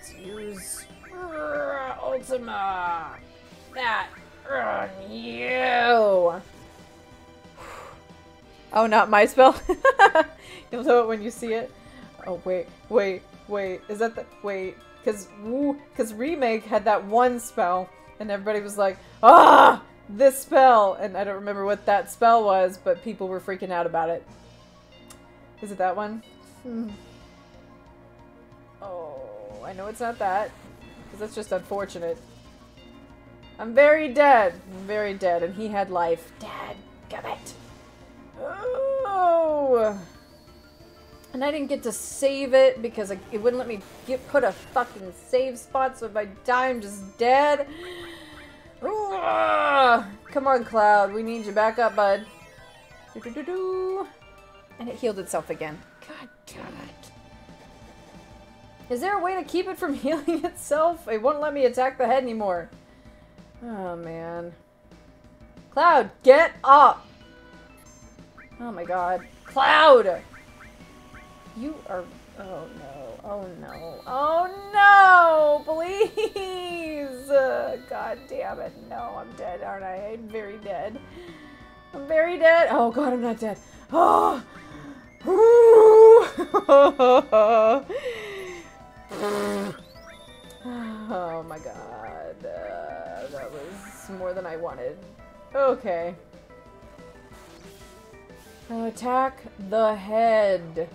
Let's use uh, Ultima! That on you! Oh, not my spell? You'll know it when you see it. Oh, wait, wait, wait. Is that the- wait. Because because Remake had that one spell, and everybody was like, ah, this spell! And I don't remember what that spell was, but people were freaking out about it. Is it that one? Hmm. Oh, I know it's not that. Because that's just unfortunate. I'm very dead. I'm very dead, and he had life. Dad, come it. Oh! And I didn't get to save it because it wouldn't let me get put a fucking save spot, so if I die, I'm just dead. Come on, Cloud. We need you back up, bud. And it healed itself again. God damn it. Is there a way to keep it from healing itself? It won't let me attack the head anymore. Oh, man. Cloud, get up! Oh my god. Cloud! You are... Oh no. Oh no. Oh no! Please! God damn it. No, I'm dead, aren't I? I'm very dead. I'm very dead. Oh god, I'm not dead. Oh! oh my god. Uh, that was more than I wanted. Okay. Now attack the head.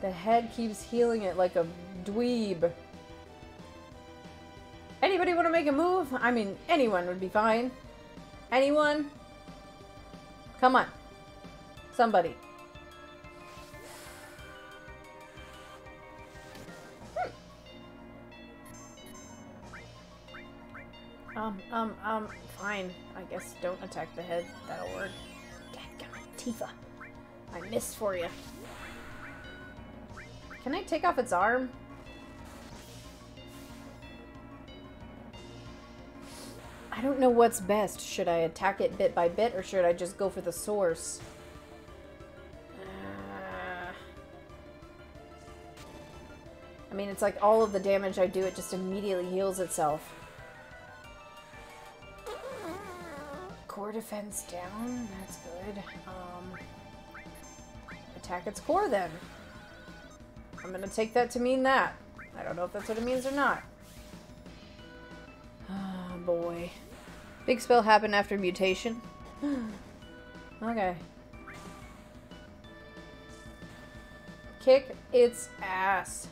The head keeps healing it like a dweeb. Anybody want to make a move? I mean, anyone would be fine. Anyone? Come on. Somebody. Um, um, um, fine. I guess don't attack the head. That'll work. Dadgummit, Tifa. I missed for you. Can I take off its arm? I don't know what's best. Should I attack it bit by bit or should I just go for the source? Uh, I mean, it's like all of the damage I do, it just immediately heals itself. Core defense down. That's good. Um, attack its core then. I'm gonna take that to mean that. I don't know if that's what it means or not. Oh boy. Big spell happened after mutation. okay. Kick its ass.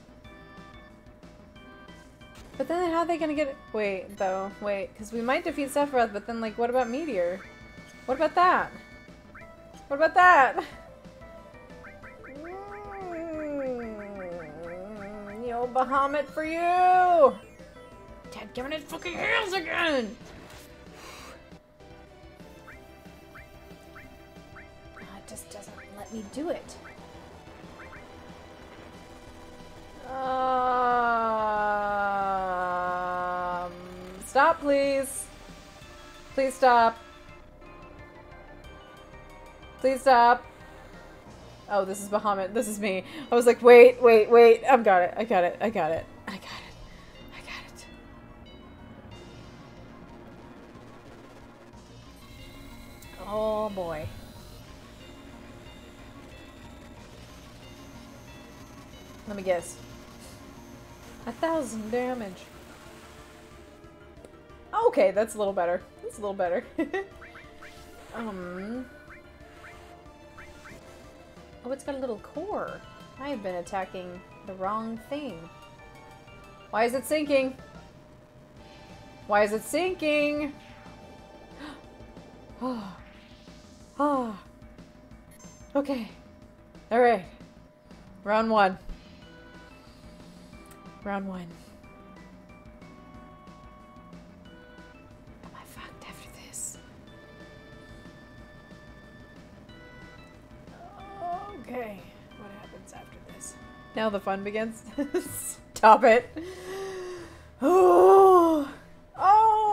But then how are they gonna get it? Wait, though. Wait, because we might defeat Sephiroth, but then, like, what about Meteor? What about that? What about that? Mm, yo, Bahamut for you! Dad, giving it fucking heals again! Ah, it just doesn't let me do it. Um, stop, please. Please stop. Please stop. Oh, this is Bahamut. This is me. I was like, wait, wait, wait. I've got it. I got it. I got it. I got it. I got it. Oh, boy. Let me guess. A thousand damage. Okay, that's a little better. That's a little better. um. Oh, it's got a little core. I have been attacking the wrong thing. Why is it sinking? Why is it sinking? Oh. Oh. Okay. Alright. Round one. Round one. Am I fucked after this? Okay. What happens after this? Now the fun begins. Stop it.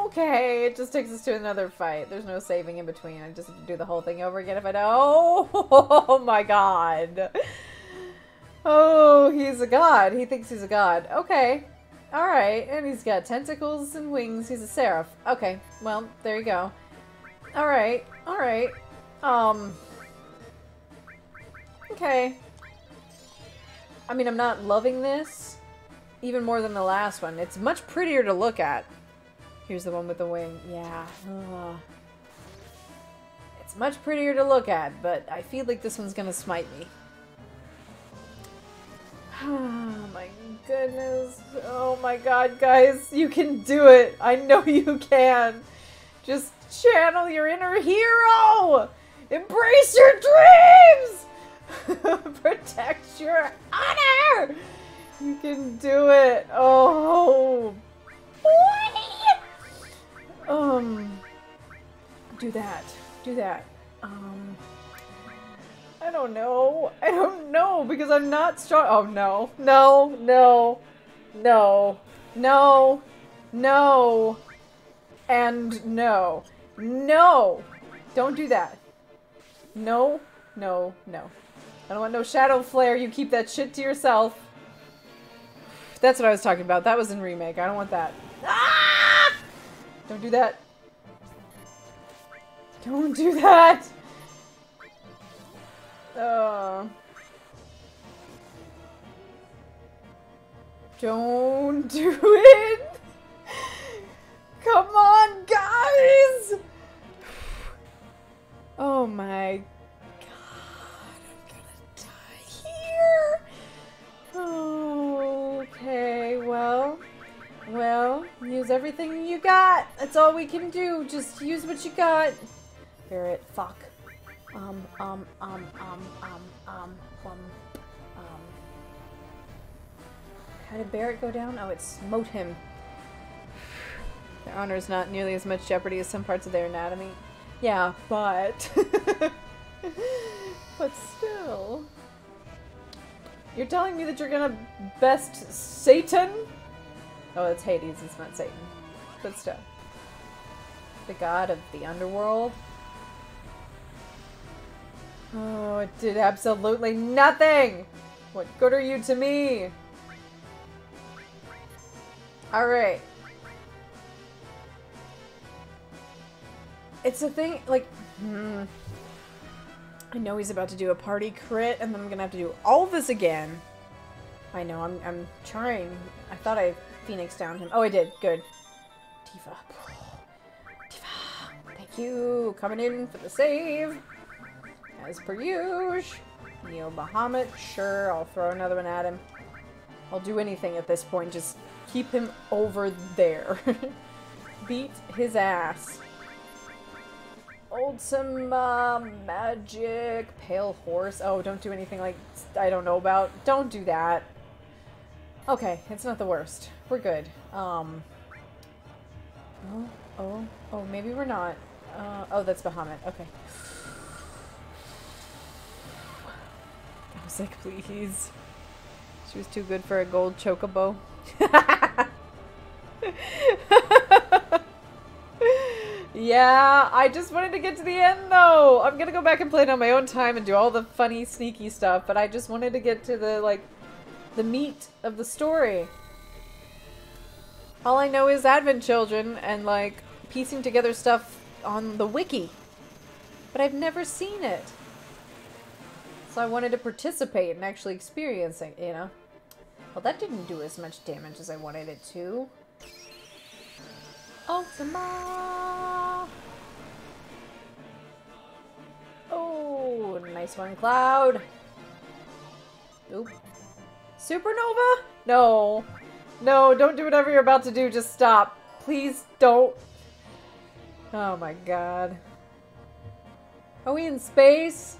okay, it just takes us to another fight. There's no saving in between. I just have to do the whole thing over again if I don't. Oh my god. Oh, he's a god. He thinks he's a god. Okay. Alright. And he's got tentacles and wings. He's a seraph. Okay. Well, there you go. Alright. Alright. Um. Okay. I mean, I'm not loving this even more than the last one. It's much prettier to look at. Here's the one with the wing. Yeah. Ugh. It's much prettier to look at, but I feel like this one's gonna smite me. Oh my goodness. Oh my god, guys. You can do it. I know you can. Just channel your inner hero. Embrace your dreams. Protect your honor. You can do it. Oh. Um. Do that. Do that. Um. I don't know. I don't know because I'm not strong. Oh no. No. No. No. No. No. And no. No. Don't do that. No. No. No. I don't want no shadow flare. You keep that shit to yourself. That's what I was talking about. That was in remake. I don't want that. Ah! Don't do that. Don't do that. Uh, don't do it. Come on, guys. Oh my god, I'm gonna die here. Okay, well, well, use everything you got. That's all we can do. Just use what you got. Barret, fuck. Um, um, um, um, um, um, um, um. How did Barret go down? Oh, it smote him. Their honor is not nearly as much jeopardy as some parts of their anatomy. Yeah, but... but still... You're telling me that you're gonna best Satan? Oh, it's Hades, it's not Satan. But still. The god of the underworld? Oh, it did absolutely nothing! What good are you to me? Alright. It's a thing, like, hmm. I know he's about to do a party crit, and then I'm gonna have to do all this again. I know, I'm, I'm trying. I thought I Phoenix down him. Oh, I did. Good. Tifa. Tifa. Thank you. Coming in for the save. As per usual. Neo Bahamut. Sure, I'll throw another one at him. I'll do anything at this point. Just keep him over there. Beat his ass. Old some uh, magic. Pale horse. Oh, don't do anything like I don't know about. Don't do that. Okay, it's not the worst. We're good. Um. Oh, oh, oh, maybe we're not. Uh, oh, that's Bahamut. Okay. Was like, please. She was too good for a gold chocobo. yeah, I just wanted to get to the end though. I'm gonna go back and play it on my own time and do all the funny, sneaky stuff, but I just wanted to get to the, like, the meat of the story. All I know is Advent Children and, like, piecing together stuff on the wiki. But I've never seen it. I wanted to participate and actually experience it, you know? Well, that didn't do as much damage as I wanted it to. Ultima! Oh, nice one, Cloud. Oop. Supernova? No. No, don't do whatever you're about to do. Just stop. Please don't. Oh my god. Are we in space?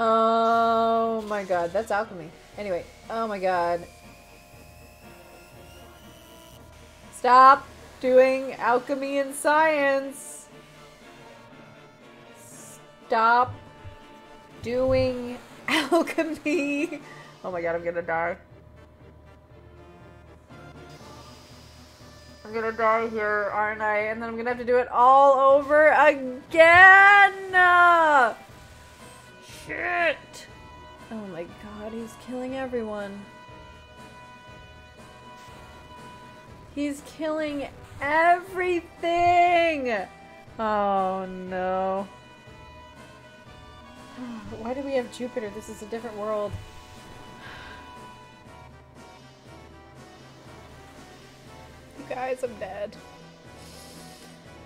Oh my god, that's alchemy. Anyway, oh my god. Stop doing alchemy and science. Stop doing alchemy. Oh my god, I'm gonna die. I'm gonna die here, aren't I? And then I'm gonna have to do it all over again! Shit! Oh my god, he's killing everyone. He's killing everything! Oh no. Why do we have Jupiter? This is a different world. You guys, I'm dead.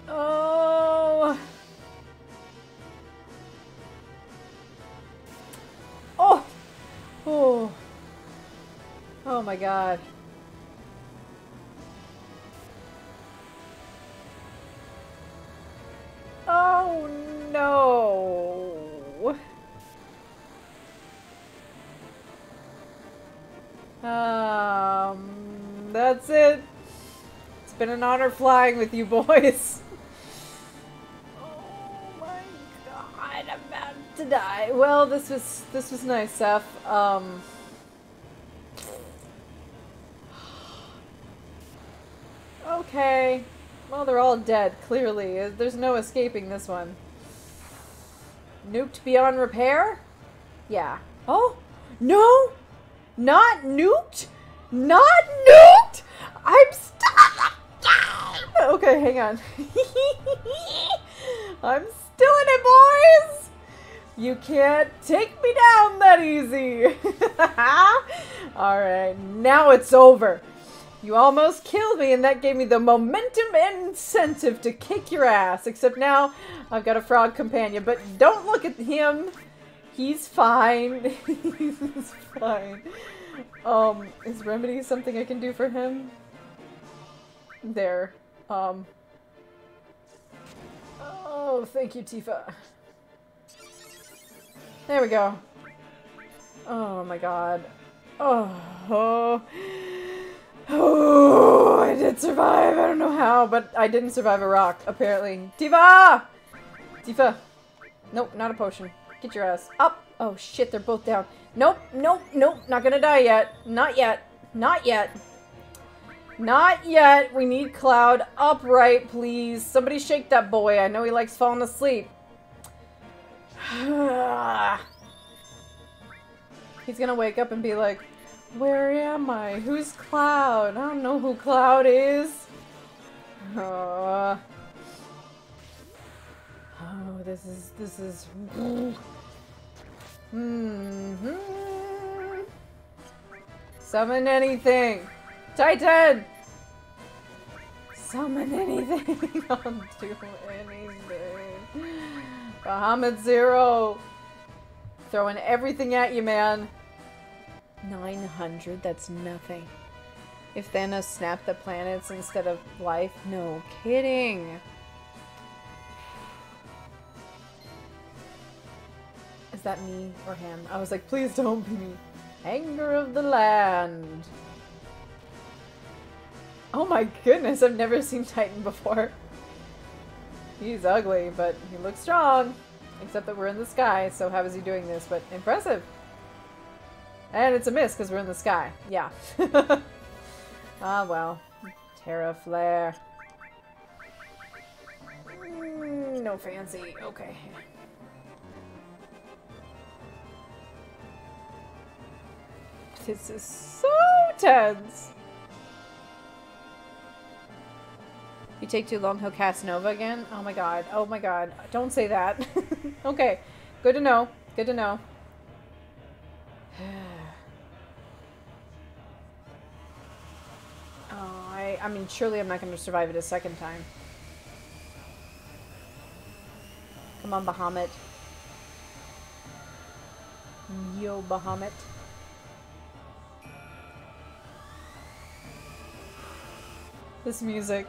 Oh. Oh. Oh. Oh my god. Oh no. Um, that's it. It's been an honor flying with you boys. To die. Well, this was this was nice, Seth. Um Okay. Well, they're all dead, clearly. There's no escaping this one. Nuked beyond repair? Yeah. Oh? No! Not nuked? Not nuked? I'm stuck! Okay, hang on. I'm still in it, boys! You can't take me down that easy! Alright, now it's over. You almost killed me, and that gave me the momentum and incentive to kick your ass. Except now, I've got a frog companion. But don't look at him. He's fine. He's fine. Um, is Remedy something I can do for him? There. Um. Oh, thank you, Tifa. There we go. Oh my god. Oh. oh. Oh, I did survive. I don't know how, but I didn't survive a rock, apparently. Tifa! Tifa. Nope, not a potion. Get your ass up. Oh shit, they're both down. Nope, nope, nope. Not gonna die yet. Not yet. Not yet. Not yet. We need Cloud upright, please. Somebody shake that boy. I know he likes falling asleep. He's gonna wake up and be like, where am I? Who's Cloud? I don't know who Cloud is. Uh, oh, this is, this is... Mm -hmm. Summon anything! Titan! Summon anything! I'll do anything. Bahamut Zero! Throwing everything at you, man. 900? That's nothing. If Thanos snapped the planets instead of life? No kidding. Is that me or him? I was like, please don't be me. Anger of the land. Oh my goodness, I've never seen Titan before. He's ugly, but he looks strong. Except that we're in the sky, so how is he doing this? But impressive. And it's a miss because we're in the sky. Yeah. ah, well. Tera Flare. Mm, no fancy. Okay. This is so tense. You take too long, he'll cast Nova again? Oh my god. Oh my god. Don't say that. okay. Good to know. Good to know. Oh, I, I mean, surely I'm not going to survive it a second time. Come on, Bahamut. Yo, Bahamut. This music.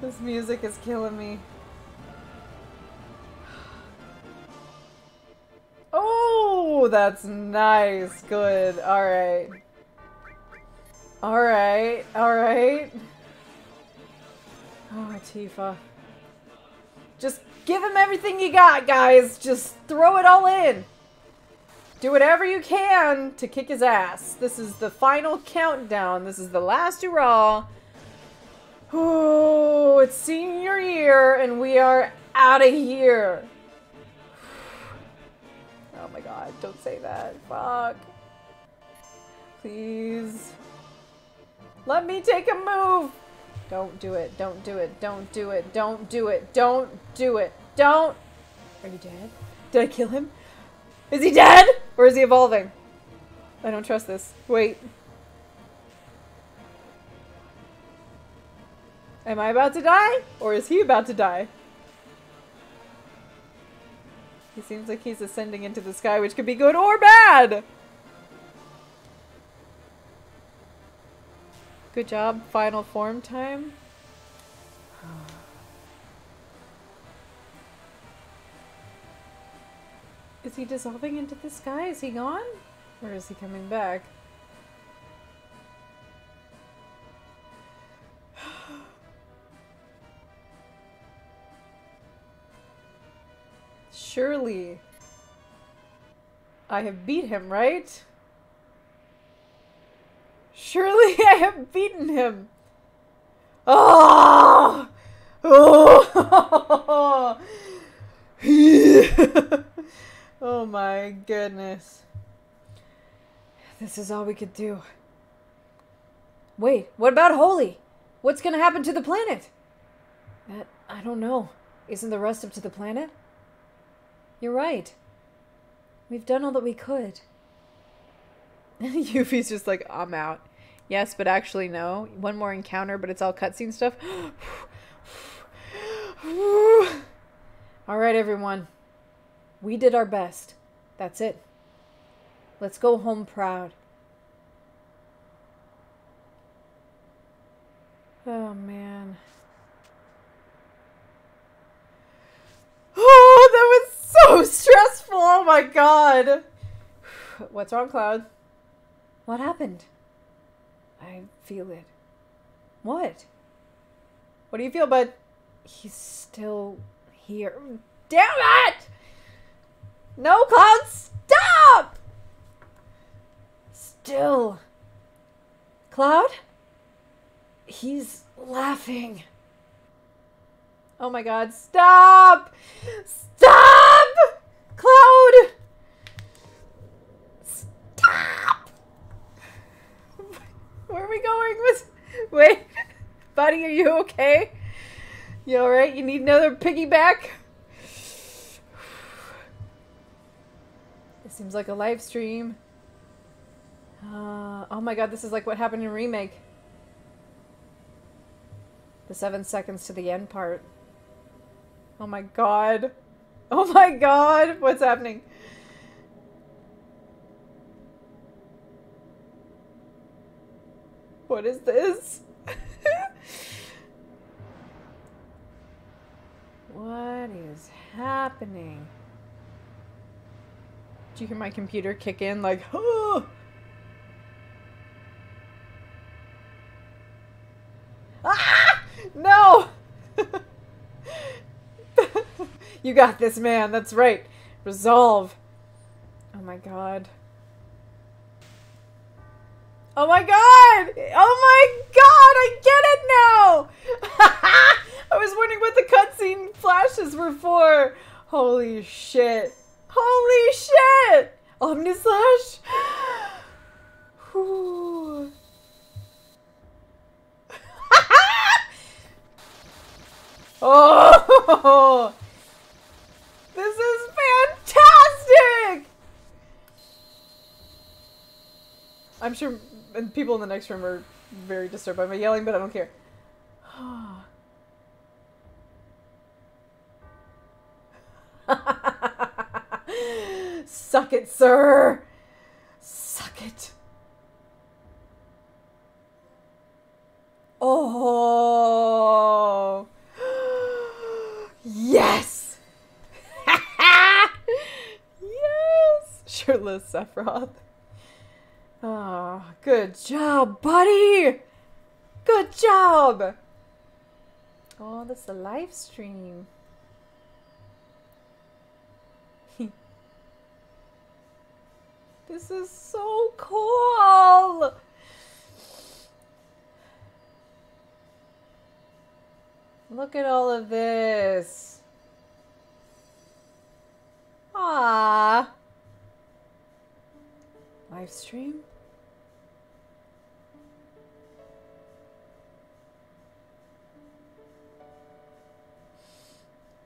This music is killing me. Oh, that's nice. Good. All right. Alright, alright. Oh, Tifa. Just give him everything you got, guys. Just throw it all in. Do whatever you can to kick his ass. This is the final countdown. This is the last hurrah. Oh, it's senior year and we are out of here. Oh my god, don't say that. Fuck. Please. Let me take a move. Don't do it. Don't do it. Don't do it. Don't do it. Don't do it. Don't. Are you dead? Did I kill him? Is he dead? Or is he evolving? I don't trust this. Wait. Am I about to die? Or is he about to die? He seems like he's ascending into the sky, which could be good or bad! Good job, final form time. Is he dissolving into the sky? Is he gone? Or is he coming back? Surely I have beat him, right? Surely I have beaten him. Oh! Oh! oh my goodness. This is all we could do. Wait, what about Holy? What's gonna happen to the planet? That, I don't know. Isn't the rest up to the planet? You're right. We've done all that we could. Yuffie's just like, I'm out. Yes, but actually no. One more encounter, but it's all cutscene stuff. all right, everyone. We did our best. That's it. Let's go home proud. Oh, man. Oh, that was so stressful. Oh, my God. What's wrong, Cloud? What happened? I feel it. What? What do you feel, bud? He's still here. Damn it! No, Cloud, stop! Still. Cloud? He's laughing. Oh my god, stop! Stop! Cloud! Stop! Where are we going. Wait. Buddy, are you okay? You alright? You need another piggyback? This seems like a Lifestream. Uh, oh my god, this is like what happened in Remake. The seven seconds to the end part. Oh my god. Oh my god, what's happening? What is this? what is happening? Did you hear my computer kick in like, oh! Ah! No! you got this, man. That's right. Resolve. Oh my god. Oh my god! Oh my god! I get it now! I was wondering what the cutscene flashes were for. Holy shit. Holy shit! Omnislash! Oh! This is fantastic! I'm sure and people in the next room are very disturbed by my yelling, but I don't care. Suck it, sir! Suck it. Oh! yes! shirtless Sephiroth. Ah, oh, good job, buddy! Good job! Oh, that's a Lifestream. this is so cool! Look at all of this. Ah. Lifestream?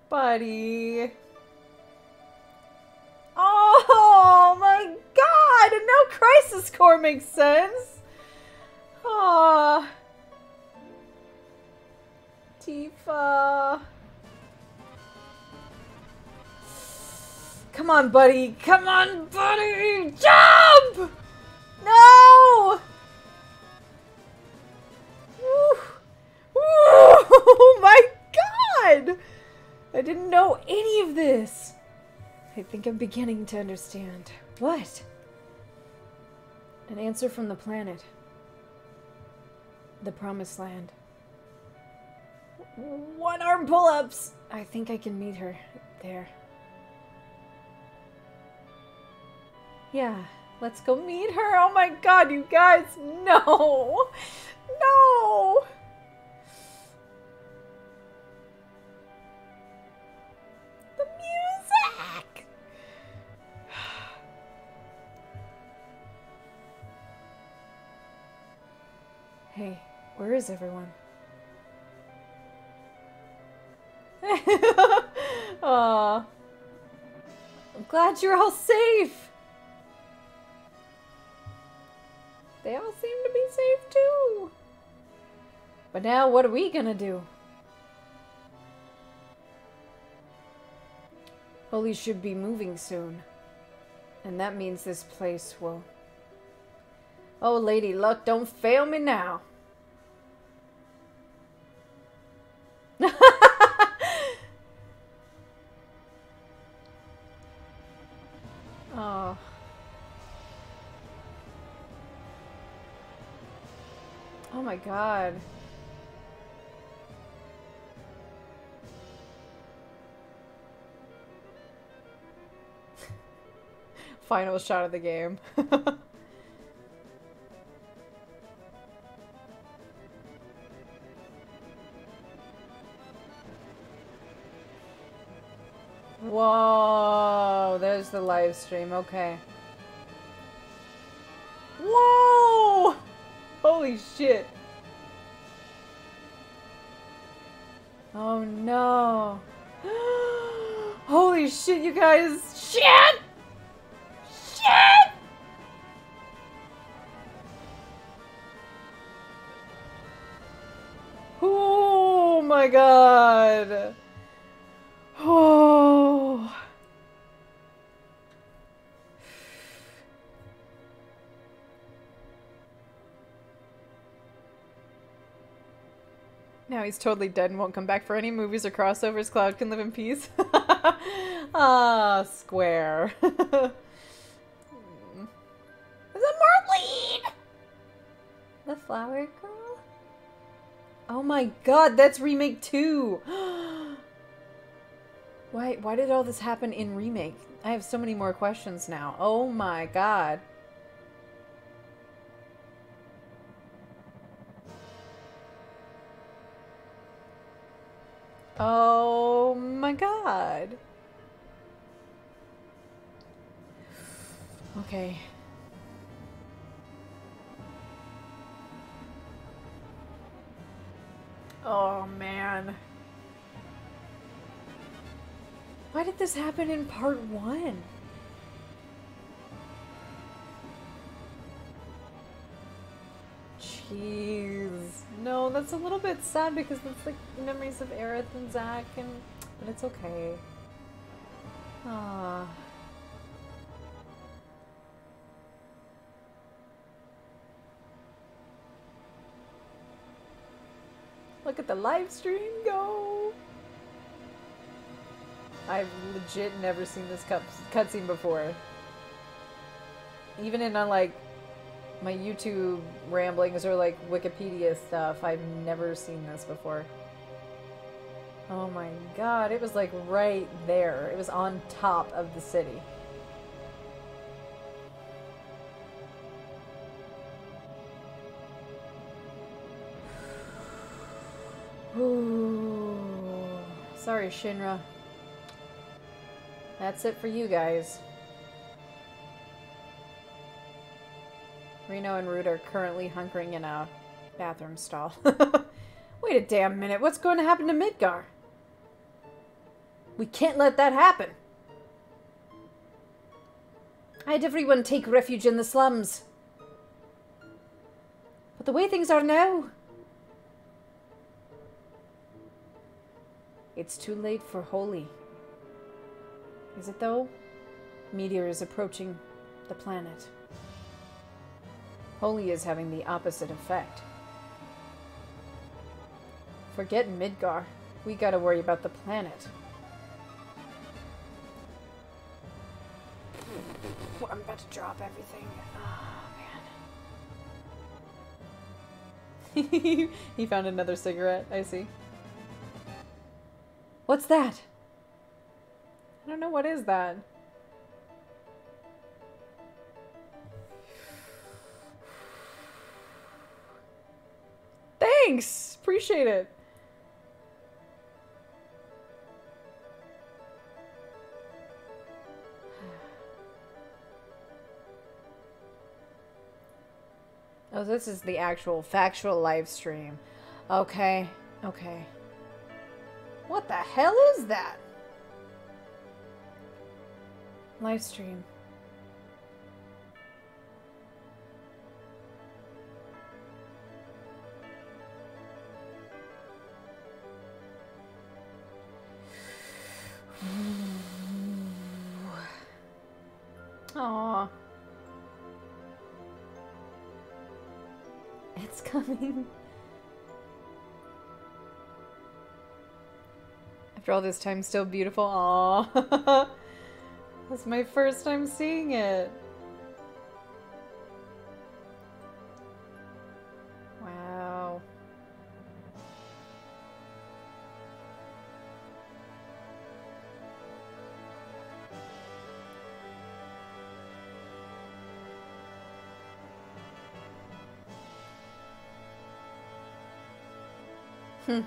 Buddy. Oh my god! Now Crisis Core makes sense. Ah. Tifa. Come on, buddy. Come on, buddy. Jump! No! Oh my god! I didn't know any of this. I think I'm beginning to understand. What? An answer from the planet. The promised land. One arm pull ups! I think I can meet her there. Yeah, let's go meet her. Oh my god, you guys, no! No! The music! Hey, where is everyone? Aw. I'm glad you're all safe. They all seem to be safe too. But now what are we gonna do? Holy should be moving soon. And that means this place will... Oh, Lady Luck, don't fail me now. God. Final shot of the game. Whoa, there's the Lifestream. Okay. Whoa! Holy shit. Oh no. Holy shit, you guys. Shit! Shit! Oh my god. Now he's totally dead and won't come back for any movies or crossovers. Cloud can live in peace. ah, Square. Is it Marlene? The Flower Girl? Oh my god, that's remake 2! why, why did all this happen in remake? I have so many more questions now. Oh my god. Oh my god. Okay. Oh man. Why did this happen in part one? Jeez. No, that's a little bit sad because that's like memories of Aerith and Zack and but it's okay. Ah. Look at the Lifestream go! I've legit never seen this cut cutscene before. Even in on like my YouTube ramblings or like Wikipedia stuff. I've never seen this before. Oh my god, it was like right there. It was on top of the city. Ooh. Sorry, Shinra. That's it for you guys. Reno and Rude are currently hunkering in a bathroom stall. Wait a damn minute. What's going to happen to Midgar? We can't let that happen. I had everyone take refuge in the slums. But the way things are now... It's too late for Holy. Is it though? Meteor is approaching the planet. Holy is having the opposite effect. Forget Midgar. We gotta worry about the planet. I'm about to drop everything. Oh, man. he found another cigarette, I see. What's that? I don't know what is that. Thanks! Appreciate it. Oh, this is the actual factual Lifestream. Okay, okay. What the hell is that? Lifestream. Aww. It's coming. After all this time, still beautiful. Aww. That's my first time seeing it.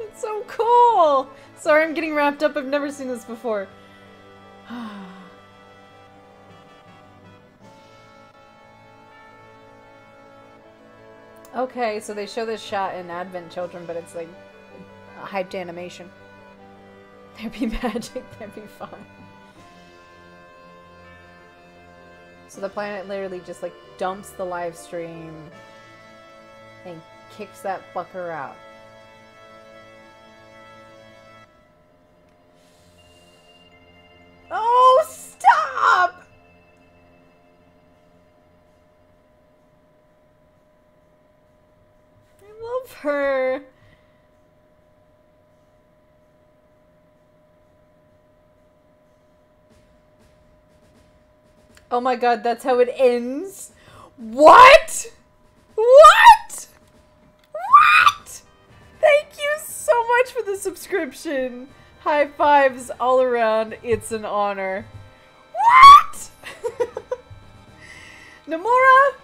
It's so cool! Sorry, I'm getting wrapped up. I've never seen this before. okay, so they show this shot in Advent Children, but it's like a hyped animation. There'd be magic, that'd be fun. So the planet literally just like dumps the Lifestream and kicks that fucker out. Oh my god, that's how it ends? What? What? What? Thank you so much for the subscription. High fives all around. It's an honor. What? Namora,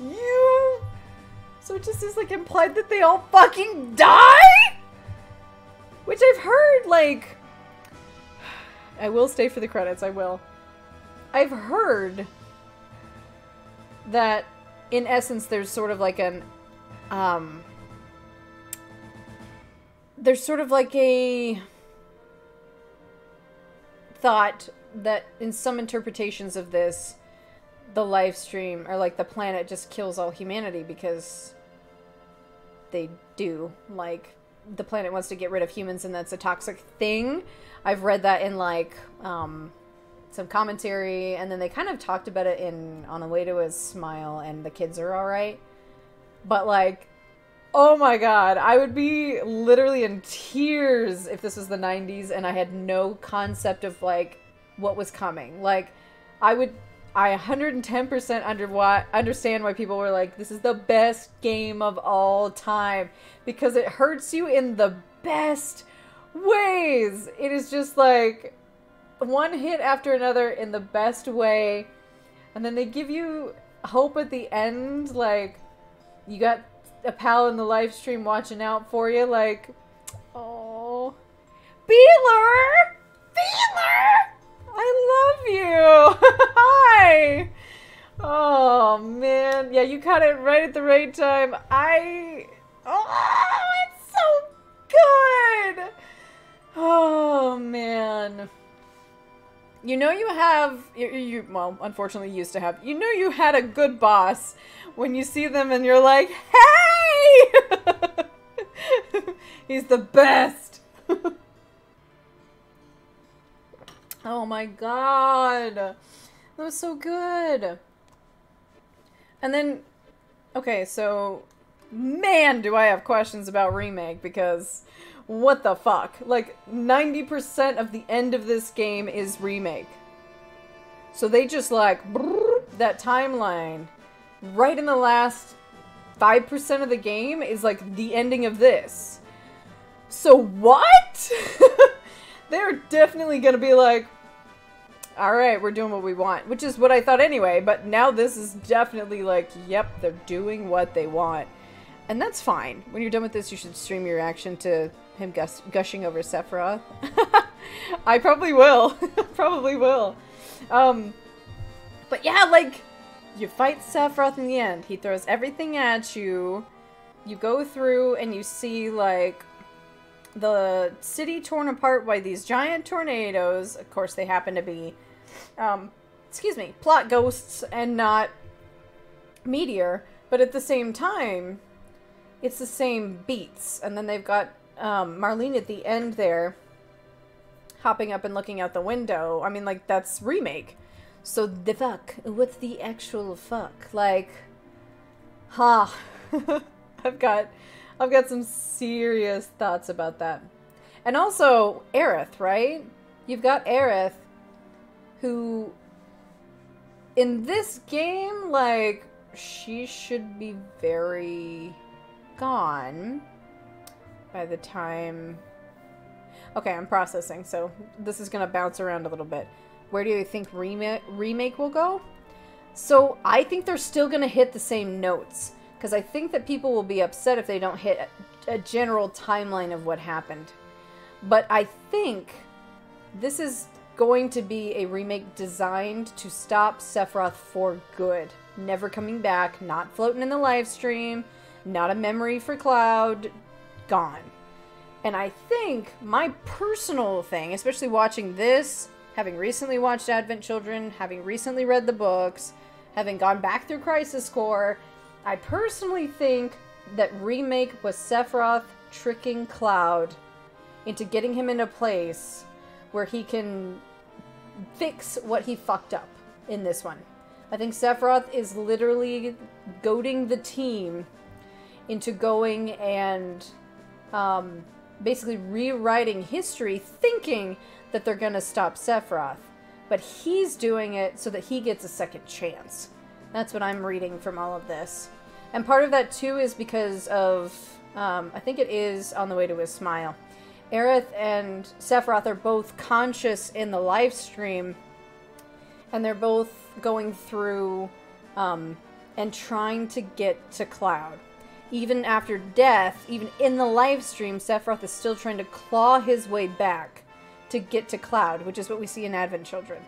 you. So it just is like implied that they all fucking die? Which I've heard, like. I will stay for the credits, I will. I've heard that in essence there's sort of like an. Um. There's sort of like a thought that in some interpretations of this, the Lifestream or like the planet just kills all humanity because they do. Like the planet wants to get rid of humans and that's a toxic thing. I've read that in like um, some commentary and then they kind of talked about it in On the Way to a Smile and the kids are alright. But like Oh my god, I would be literally in tears if this was the 90s and I had no concept of like what was coming. Like I would I 110% under why, understand why people were like this is the best game of all time because it hurts you in the best ways. It is just like one hit after another in the best way and then they give you hope at the end like you got a pal in the Lifestream watching out for you. Like, oh Beeler! Beeler! I love you! Hi! Oh, man. Yeah, you caught it right at the right time. I... Oh, it's so good! Oh, man. You know you have... You, you, well, unfortunately used to have. You know you had a good boss when you see them and you're like, Hey! He's the best! oh my god. That was so good. And then, okay, so, man, do I have questions about Remake because what the fuck? Like, 90% of the end of this game is Remake. So they just like, brrr, that timeline right in the last 5% of the game is like the ending of this. So what? They're definitely gonna be like, all right, we're doing what we want, which is what I thought anyway. But now this is definitely like, yep, they're doing what they want, and that's fine. When you're done with this, you should stream your reaction to him gus gushing over Sephiroth. I probably will, probably will. Um, but yeah, like you fight Sephiroth in the end. He throws everything at you. You go through and you see like the city torn apart by these giant tornadoes. Of course, they happen to be um, excuse me, plot ghosts and not meteor, but at the same time, it's the same beats. And then they've got um, Marlene at the end there, hopping up and looking out the window. I mean, like, that's remake. So the fuck? What's the actual fuck? Like, huh. I've got, I've got some serious thoughts about that. And also, Aerith, right? You've got Aerith who in this game like she should be very gone by the time okay i'm processing so this is going to bounce around a little bit. Where do you think remake remake will go? So i think they're still going to hit the same notes because i think that people will be upset if they don't hit a, a general timeline of what happened. But i think this is going to be a remake designed to stop Sephiroth for good. Never coming back, not floating in the Lifestream, not a memory for Cloud, gone. And I think my personal thing, especially watching this, having recently watched Advent Children, having recently read the books, having gone back through Crisis Core, I personally think that remake was Sephiroth tricking Cloud into getting him in a place where he can fix what he fucked up in this one. I think Sephiroth is literally goading the team into going and um, basically rewriting history, thinking that they're going to stop Sephiroth. But he's doing it so that he gets a second chance. That's what I'm reading from all of this. And part of that, too, is because of, um, I think it is On the Way to a Smile. Aerith and Sephiroth are both conscious in the Lifestream, and they're both going through um, and trying to get to Cloud. Even after death, even in the Lifestream, Sephiroth is still trying to claw his way back to get to Cloud, which is what we see in Advent Children.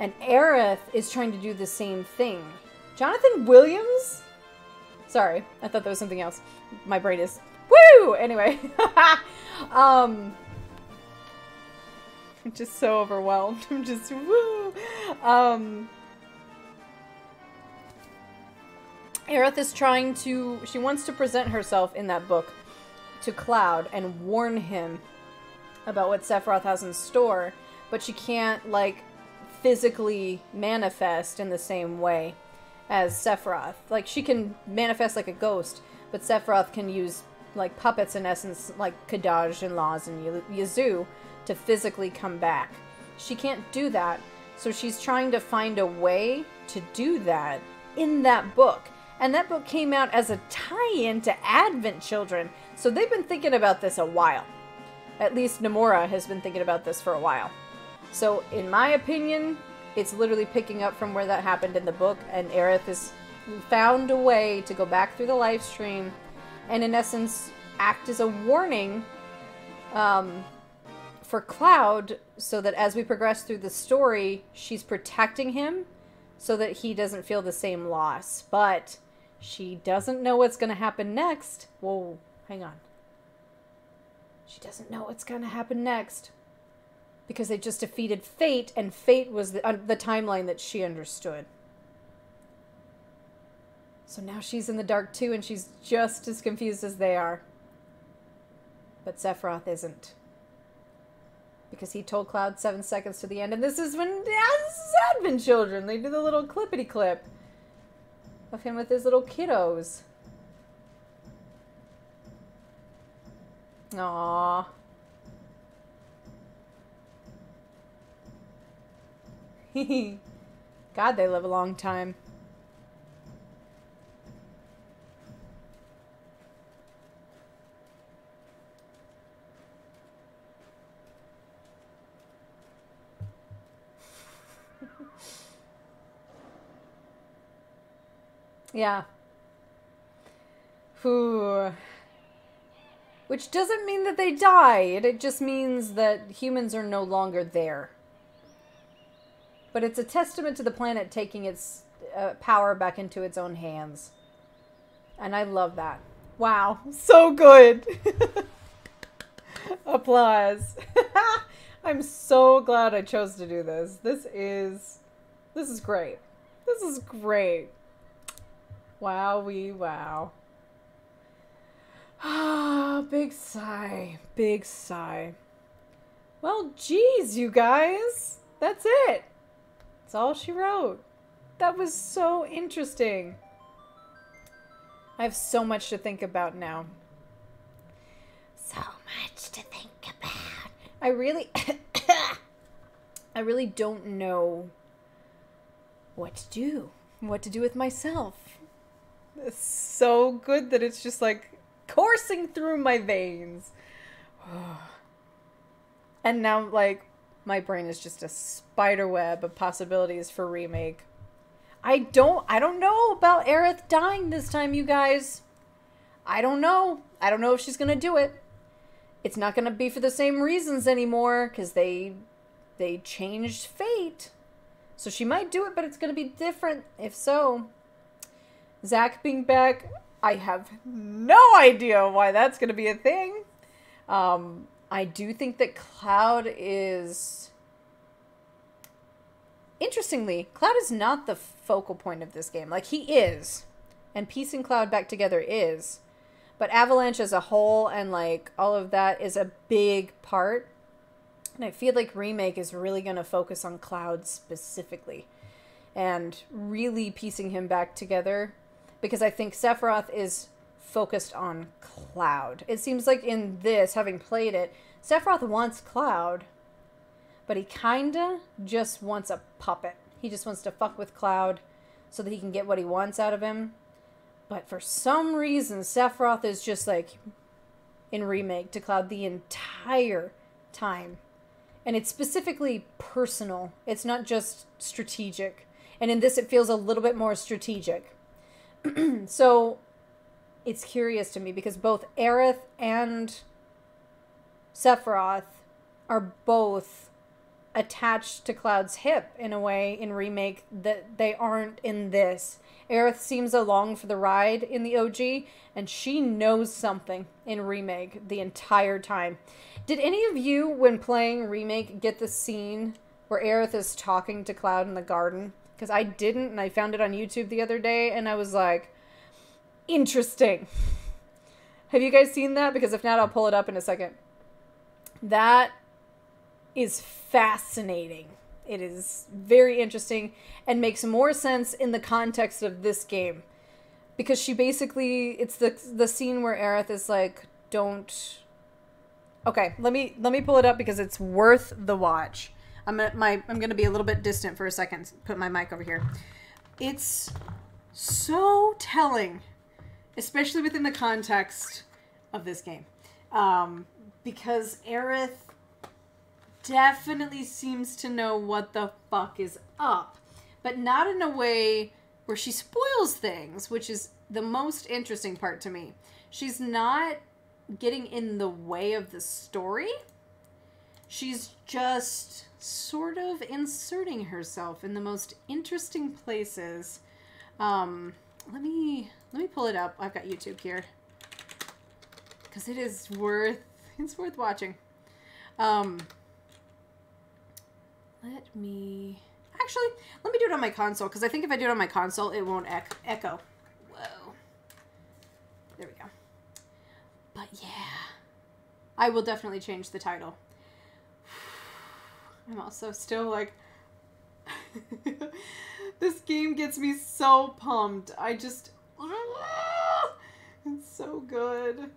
And Aerith is trying to do the same thing. Jonathan Williams? Sorry, I thought that was something else. My brain is Woo! Anyway. um I'm just so overwhelmed. I'm just woo. Um Aerith is trying to she wants to present herself in that book to Cloud and warn him about what Sephiroth has in store, but she can't like physically manifest in the same way as Sephiroth. Like she can manifest like a ghost, but Sephiroth can use like puppets in essence, like Kadaj and Loz and Yazoo, to physically come back. She can't do that, so she's trying to find a way to do that in that book. And that book came out as a tie-in to Advent Children, so they've been thinking about this a while. At least Nomura has been thinking about this for a while. So, in my opinion, it's literally picking up from where that happened in the book, and Aerith has found a way to go back through the Lifestream and in essence act as a warning um, for Cloud, so that as we progress through the story, she's protecting him so that he doesn't feel the same loss. But she doesn't know what's going to happen next. Whoa, hang on. She doesn't know what's going to happen next because they just defeated Fate, and Fate was the, uh, the timeline that she understood. So now she's in the dark too, and she's just as confused as they are. But Sephiroth isn't. Because he told Cloud seven seconds to the end, and this is when Advent Children. They do the little clippity clip of him with his little kiddos. Aww. Hehe. God, they live a long time. Yeah. Whew. Which doesn't mean that they died, it just means that humans are no longer there. But it's a testament to the planet taking its uh, power back into its own hands. And I love that. Wow, so good. Applause. I'm so glad I chose to do this. This is this is great. This is great. Wow, we wow. Ah, big sigh. Big sigh. Well, geez, you guys. That's it. That's all she wrote. That was so interesting. I have so much to think about now. So much to think about. I really I really don't know what to do. What to do with myself. So good that it's just like coursing through my veins. and now like my brain is just a spider web of possibilities for remake. I don't I don't know about Aerith dying this time, you guys. I don't know. I don't know if she's to do it. It's not to be for the same reasons anymore cuz they they changed fate. So she might do it, but it's to be different if so. Zack being back, I have no idea why that's going to be a thing. Um, I do think that Cloud is. Interestingly, Cloud is not the focal point of this game. Like, he is. And piecing Cloud back together is. But Avalanche as a whole and, like, all of that is a big part. And I feel like Remake is really going to focus on Cloud specifically. And really piecing him back together. Because I think Sephiroth is focused on Cloud. It seems like in this, having played it, Sephiroth wants Cloud, but he kinda just wants a puppet. He just wants to fuck with Cloud so that he can get what he wants out of him. But for some reason, Sephiroth is just like in Remake to Cloud the entire time. And it's specifically personal, it's not just strategic. And in this, it feels a little bit more strategic. so it's curious to me because both Aerith and Sephiroth are both attached to Cloud's hip in a way in remake that they aren't in this. Aerith seems along for the ride in the OG, and she knows something in remake the entire time. Did any of you, when playing remake, get the scene where Aerith is talking to Cloud in the garden? Because I didn't, and I found it on YouTube the other day, and I was like, interesting. Have you guys seen that? Because if not, I'll pull it up in a second. That is fascinating. It is very interesting and makes more sense in the context of this game. Because she basically it's the the scene where Aerith is like, don't Okay, let me let me pull it up because it's worth the watch. I'm gonna my I'm gonna be a little bit distant for a second. Put my mic over here. It's so telling, especially within the context of this game, um, because Aerith definitely seems to know what the fuck is up, but not in a way where she spoils things, which is the most interesting part to me. She's not getting in the way of the story she's just sort of inserting herself in the most interesting places. Um, let me let me pull it up. I've got YouTube here because it is worth it's worth watching. Um, let me actually let me do it on my console because I think if I do it on my console, it won't ec- echo. Whoa, there we go. But yeah, I will definitely change the title. I'm also still like. this game gets me so pumped. I just. It's so good.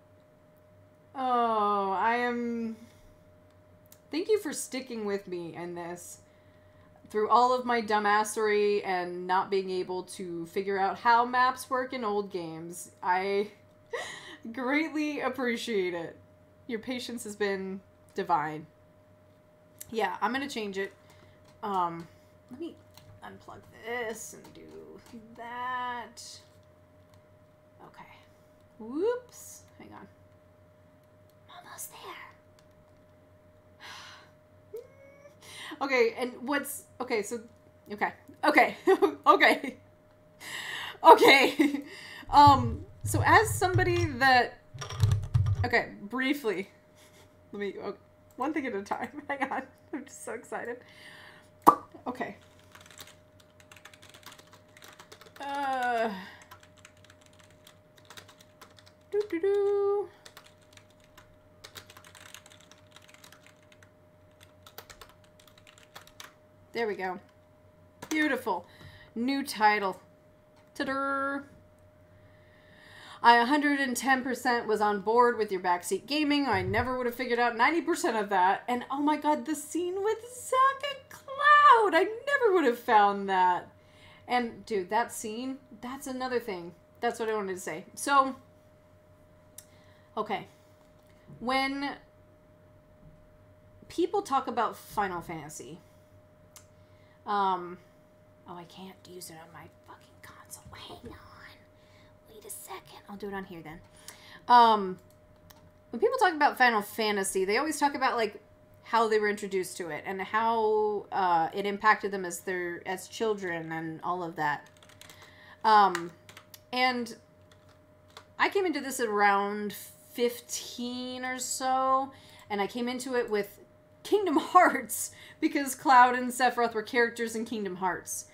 Oh, I am. Thank you for sticking with me in this. Through all of my dumbassery and not being able to figure out how maps work in old games, I greatly appreciate it. Your patience has been divine. Yeah, I'm gonna change it. Um, let me unplug this and do that. Okay. Whoops. Hang on. Almost there. Okay, and what's okay? So, okay, okay, okay, okay. Um, so as somebody that, okay, briefly, let me oh, one thing at a time. Hang on, I'm just so excited. Okay. Doo doo doo. There we go. Beautiful. New title. Ta-da! I 110% was on board with your backseat gaming. I never would have figured out 90% of that. And oh my god, the scene with Zack and Cloud! I never would have found that. And dude, that scene, that's another thing. That's what I wanted to say. So, okay. When people talk about Final Fantasy, um, oh, I can't use it on my fucking console. Hang on. Second. I'll do it on here then. Um, when people talk about Final Fantasy, they always talk about like how they were introduced to it and how uh, it impacted them as their as children and all of that. Um, and I came into this around fifteen or so, and I came into it with Kingdom Hearts because Cloud and Sephiroth were characters in Kingdom Hearts.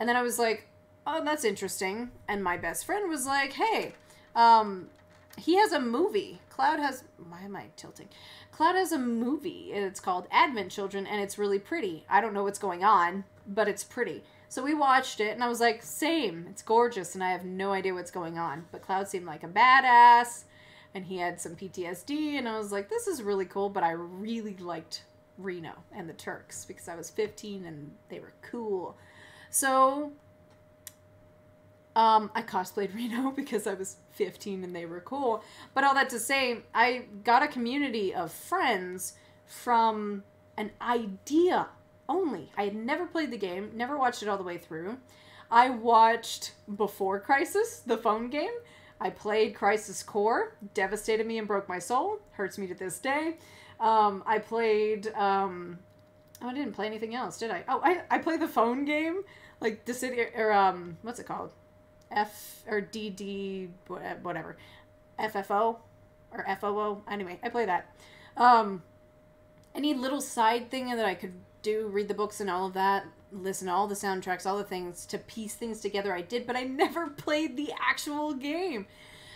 And then I was like, oh, that's interesting. And my best friend was like, hey, um, he has a movie. Cloud has. Why am I tilting? Cloud has a movie. and It's called Advent Children, and it's really pretty. I don't know what's going on, but it's pretty. So we watched it, and I was like, same. It's gorgeous, and I have no idea what's going on. But Cloud seemed like a badass, and he had some PTSD, and I was like, this is really cool, but I really liked Reno and the Turks because I was 15 and they were cool. So um, I cosplayed Reno because I was 15 and they were cool. But all that to say, I got a community of friends from an idea only. I had never played the game, never watched it all the way through. I watched Before Crisis, the phone game. I played Crisis Core, devastated me and broke my soul, hurts me to this day. Um, I played. Um, oh, I didn't play anything else, did I? Oh, I I played the phone game, like Dissidia or um, what's it called? F or DD whatever, FFO or FOO. Anyway, I play that. Um, any little side thing that I could do, read the books and all of that, listen to all the soundtracks, all the things to piece things together. I did, but I never played the actual game.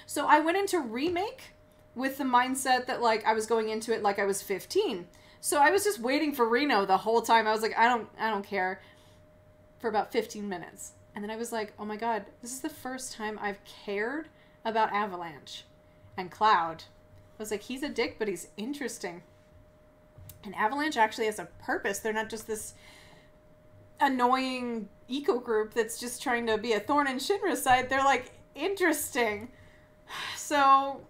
So I went into remake with the mindset that like I was going into it like I was 15. So I was just waiting for Reno the whole time. I was like, I don't I don't care for about 15 minutes. And then I was like, "Oh my god, this is the first time I've cared about Avalanche and Cloud." I was like, "He's a dick, but he's interesting." And Avalanche actually has a purpose. They're not just this annoying eco group that's just trying to be a thorn in Shinra's side. They're like interesting. So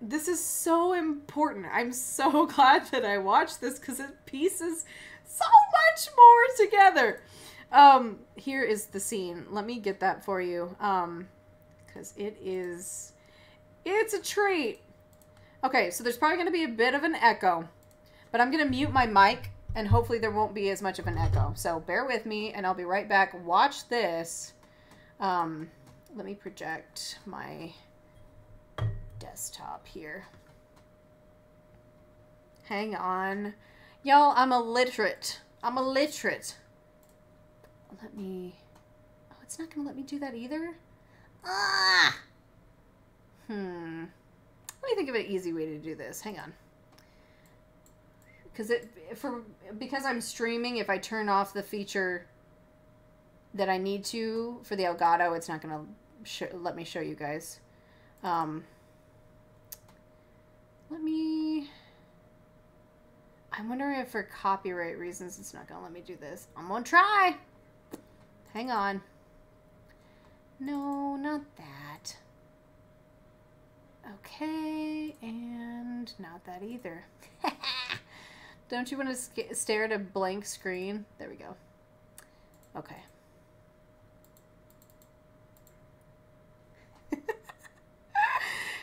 this is so important. I'm so glad that I watched this because it pieces so much more together. Um, here is the scene. Let me get that for you. Um, because it is, it's a treat. Okay, so there's probably going to be a bit of an echo, But I'm gonna mute my mic, and hopefully there won't be as much of an echo. So bear with me, and I'll be right back. Watch this. Um, let me project my desktop here. Hang on. Y'all, I'm illiterate. I'm illiterate. Let me. Oh, it's not gonna let me do that either? Ah! Hmm. Let me think of an easy way to do this. Hang on. Because it for because I'm streaming, if I turn off the feature that I need to for the Elgato, it's not gonna sh- let me show you guys. Um, let me. I'm wondering if for copyright reasons it's not gonna let me do this. I'm gonna try. Hang on. No, not that. Okay, and not that either. Don't you want to stare at a blank screen? There we go. Okay.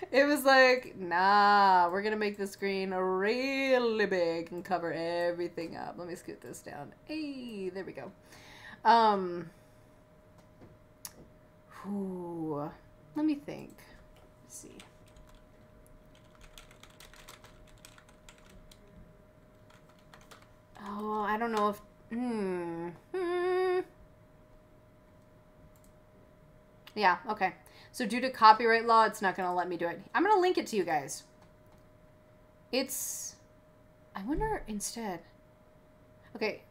it was like, nah, we're gonna make the screen really big and cover everything up. Let me scoot this down. Hey, there we go. Um, whew, let me think. Let's see. Oh, I don't know if. Hmm. Hmm. Yeah, okay. So, due to copyright law, it's not going to let me do it. I'm going to link it to you guys. It's. I wonder instead. Okay.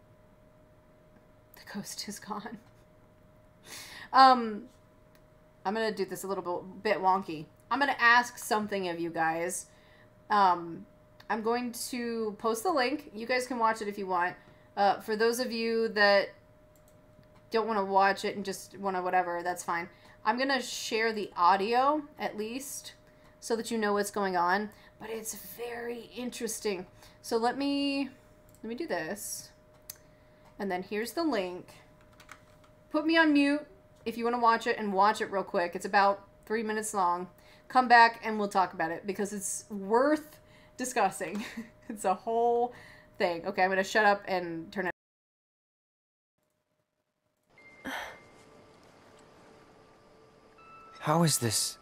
The ghost is gone. um. I'm going to do this a little bit, bit wonky. I'm going to ask something of you guys. Um, I'm going to post the link. You guys can watch it if you want. Uh, for those of you that don't want to watch it and just want to whatever, that's fine. I'm going to share the audio at least so that you know what's going on, but it's very interesting. So let me let me do this. And then here's the link. Put me on mute if you want to watch it and watch it real quick. It's about 3 minutes long. Come back and we'll talk about it because it's worth discussing. it's a whole thing. Okay, I'm going to shut up and turn it How is this?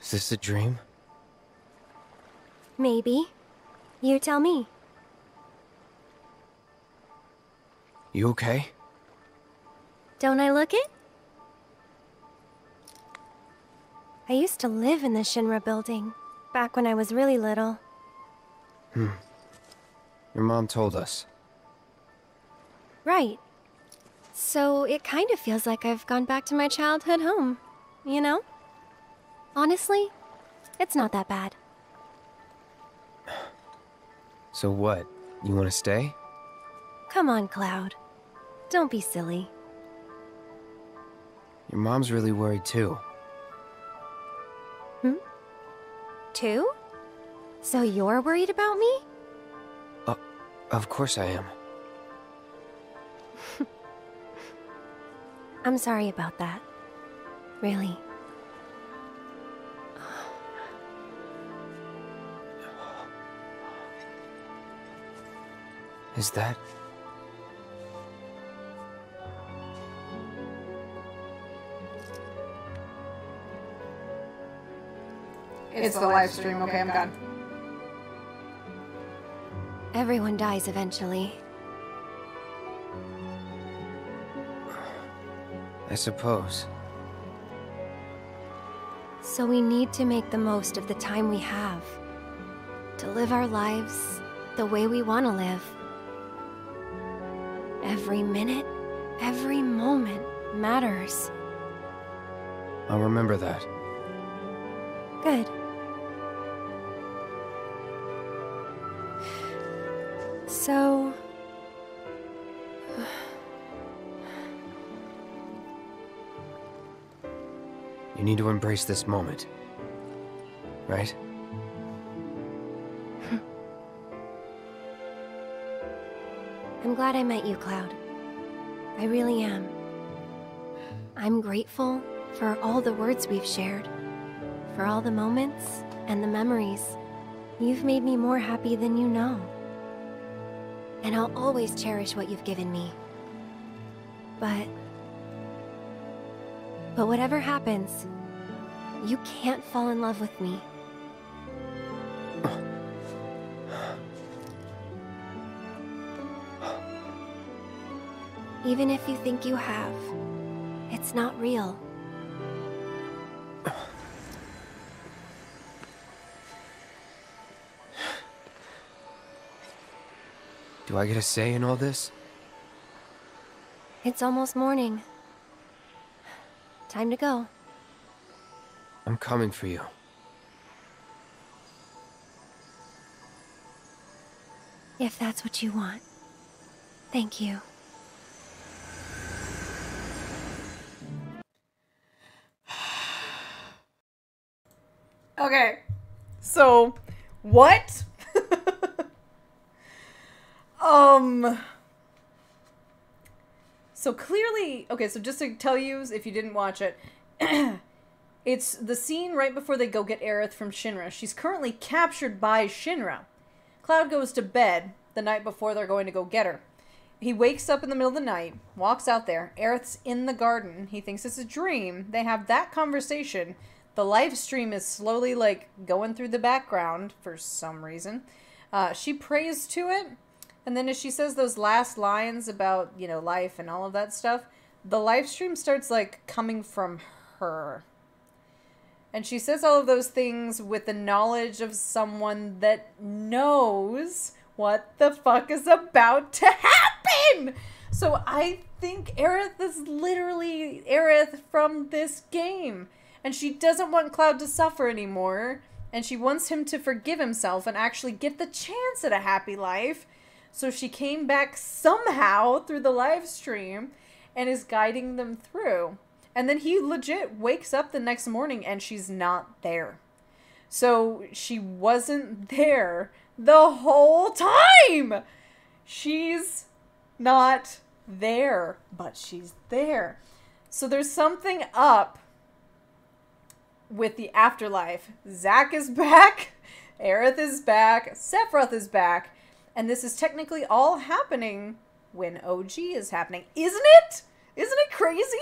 Is this a dream? Maybe. You tell me. You okay? Don't I look it? I used to live in the Shinra building, back when I was really little. Hmm. Your mom told us. Right. So it kind of feels like I've gone back to my childhood home, you know? Honestly, it's not that bad. So what? You want to stay? Come on, Cloud. Don't be silly. Your mom's really worried too. Hmm? Two? So you're worried about me? Of course I am. I'm sorry about that. Really. Is that. It's, the, Lifestream. Okay, I'm gone. Everyone dies eventually. I suppose. So we need to make the most of the time we have. To live our lives the way we want to live. Every minute, every moment matters. I'll remember that. Good. So. You need to embrace this moment. Right? I'm glad I met you, Cloud. I really am. I'm grateful for all the words we've shared. for all the moments and the memories. You've made me more happy than you know. And I'll always cherish what you've given me. But. But whatever happens, you can't fall in love with me. Even if you think you have, it's not real. Do I get a say in all this? It's almost morning. Time to go. I'm coming for you. If that's what you want. Thank you. Okay. So, what? Um. So clearly, okay, so just to tell you, if you didn't watch it, it's the scene right before they go get Aerith from Shinra. She's currently captured by Shinra. Cloud goes to bed the night before they're going to go get her. He wakes up in the middle of the night, walks out there. Aerith's in the garden. He thinks it's a dream. They have that conversation. The Lifestream is slowly like going through the background for some reason. Uh, she prays to it, and then as she says those last lines about you know life and all of that stuff, the Lifestream starts like coming from her. And she says all of those things with the knowledge of someone that knows what the fuck is about to happen. So I think Aerith is literally Aerith from this game. And she doesn't want Cloud to suffer anymore. And she wants him to forgive himself and actually get the chance at a happy life. So she came back somehow through the Lifestream and is guiding them through. And then he legit wakes up the next morning and she's not there. So she wasn't there the whole time. She's not there, but she's there. So there's something up with the afterlife. Zack is back, Aerith is back, Sephiroth is back, and this is technically all happening when OG is happening. Isn't it? Isn't it crazy?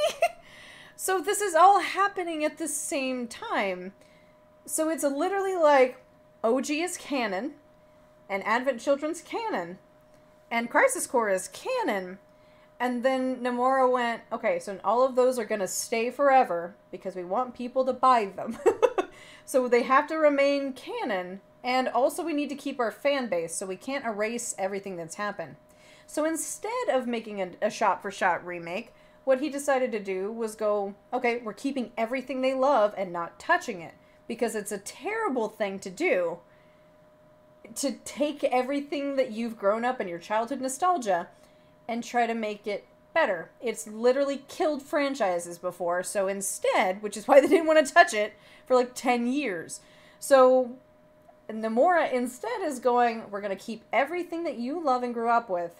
so this is all happening at the same time. So it's literally like OG is canon, and Advent Children's canon, and Crisis Core is canon. And then Nomura went, okay, so all of those are going to stay forever because we want people to buy them. so they have to remain canon. And also, we need to keep our fan base, so we can't erase everything that's happened. So instead of making a, shot for shot remake, what he decided to do was go, okay, we're keeping everything they love and not touching it because it's a terrible thing to do to take everything that you've grown up in your childhood nostalgia and try to make it better. It's literally killed franchises before, so instead, which is why they didn't want to touch it for like 10 years. So Nomura instead is going, we're going to keep everything that you love and grew up with.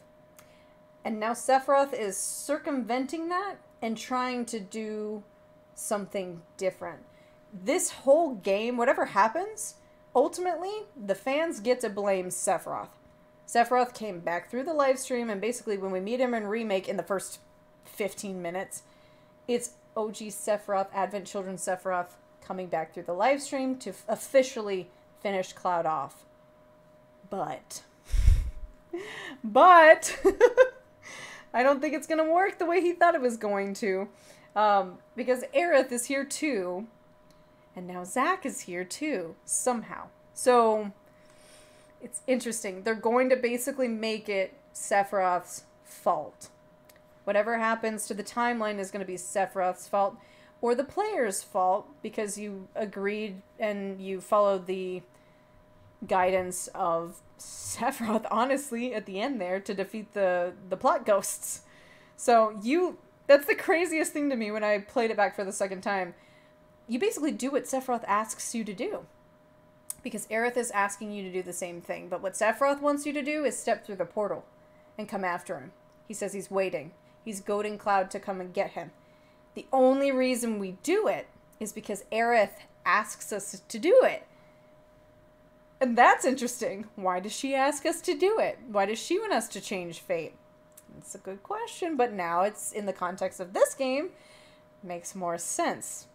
And now Sephiroth is circumventing that and trying to do something different. This whole game, whatever happens, ultimately, the fans get to blame Sephiroth. Sephiroth came back through the Lifestream, and basically, when we meet him in Remake in the first 15 minutes, it's OG Sephiroth, Advent Children Sephiroth, coming back through the Lifestream to officially finish Cloud off. But. but. I don't think it's going to work the way he thought it was going to. Um, because Aerith is here too. And now Zack is here too, somehow. So it's interesting. They're going to basically make it Sephiroth's fault. Whatever happens to the timeline is going to be Sephiroth's fault or the player's fault because you agreed and you followed the guidance of Sephiroth honestly at the end there to defeat the the plot ghosts. So you that's the craziest thing to me when I played it back for the second time. You basically do what Sephiroth asks you to do because Aerith is asking you to do the same thing. But what Sephiroth wants you to do is step through the portal and come after him. He says he's waiting. He's goading Cloud to come and get him. The only reason we do it is because Aerith asks us to do it. And that's interesting. Why does she ask us to do it? Why does she want us to change fate? It's a good question, but now it's in the context of this game, makes more sense.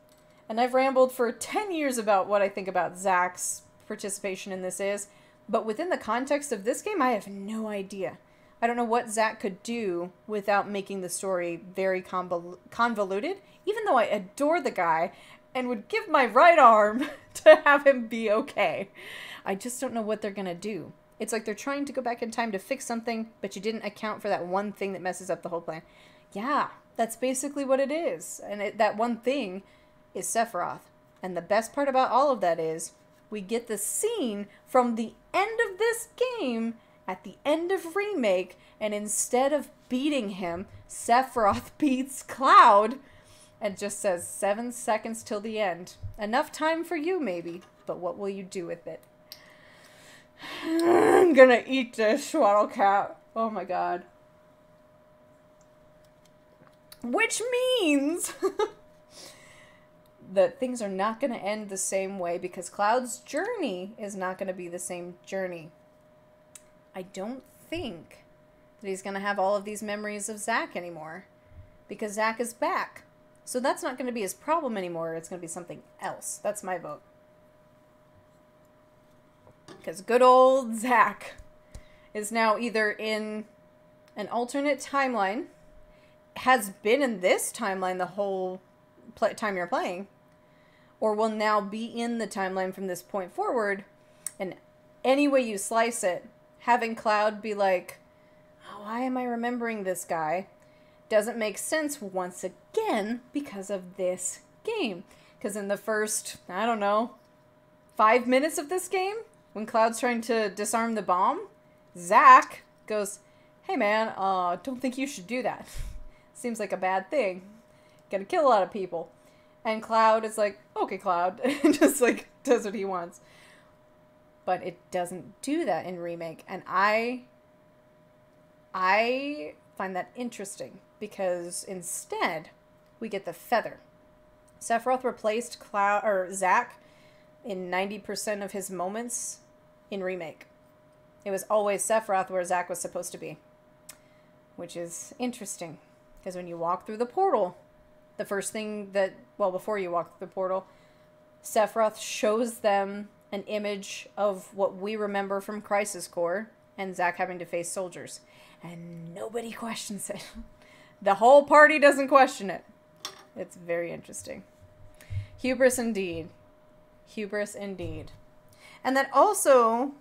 And I've rambled for 10 years about what I think about Zack's participation in this is, but within the context of this game, I have no idea. I don't know what Zack could do without making the story very convol- convoluted, even though I adore the guy and would give my right arm to have him be okay. I just don't know what they're going to do. It's like they're trying to go back in time to fix something, but you didn't account for that one thing that messes up the whole plan. Yeah, that's basically what it is. And it, that one thing is Sephiroth. And the best part about all of that is we get the scene from the end of this game at the end of Remake, and instead of beating him, Sephiroth beats Cloud and just says seven seconds till the end. Enough time for you, maybe, but what will you do with it? I'm gonna eat this swaddle cap. Oh my god. Which means that things are not to end the same way because Cloud's journey is not to be the same journey. I don't think that he's going to have all of these memories of Zack anymore because Zack is back. So that's not going to be his problem anymore. It's going to be something else. That's my vote. Because good old Zack is now either in an alternate timeline, has been in this timeline the whole time you're playing, or will now be in the timeline from this point forward. And any way you slice it, having Cloud be like, why am I remembering this guy? Doesn't make sense once again because of this game. Because in the first, I don't know, five minutes of this game, when Cloud's trying to disarm the bomb, Zack goes, Hey man, uh, don't think you should do that. Seems like a bad thing. Gonna kill a lot of people. And Cloud is like, okay, Cloud, and just like does what he wants. But it doesn't do that in remake, and I I find that interesting because instead we get the feather. Sephiroth replaced Cloud or Zack in 90% of his moments in remake. It was always Sephiroth where Zack was supposed to be. Which is interesting. Because when you walk through the portal, the first thing that, well, before you walk through the portal, Sephiroth shows them an image of what we remember from Crisis Core and Zack having to face soldiers. And nobody questions it. The whole party doesn't question it. It's very interesting. Hubris indeed. Hubris indeed. And then also,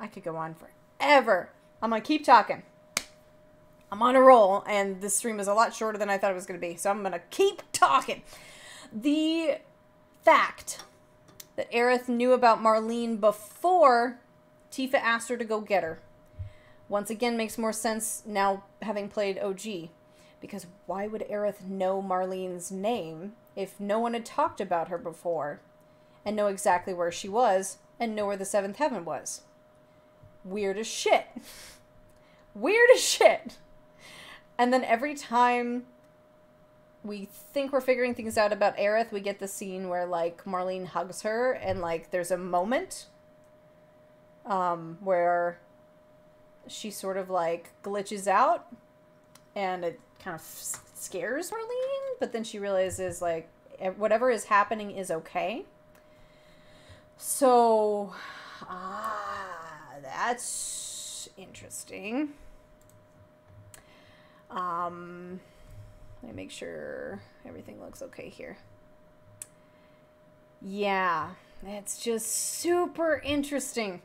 I could go on forever. I'm going to keep talking. I'm on a roll, and this stream is a lot shorter than I thought it was going to be, so I'm going to keep talking. The fact that Aerith knew about Marlene before Tifa asked her to go get her once again makes more sense now having played OG. Because why would Aerith know Marlene's name if no one had talked about her before and know exactly where she was and know where the seventh heaven was? Weird as shit. Weird as shit. And then every time we think we're figuring things out about Aerith, we get the scene where like Marlene hugs her and like there's a moment um where she sort of like glitches out and it kind of scares Marlene, but then she realizes like whatever is happening is okay. So, ah, that's interesting. Um, let me make sure everything looks okay here. Yeah, it's just super interesting.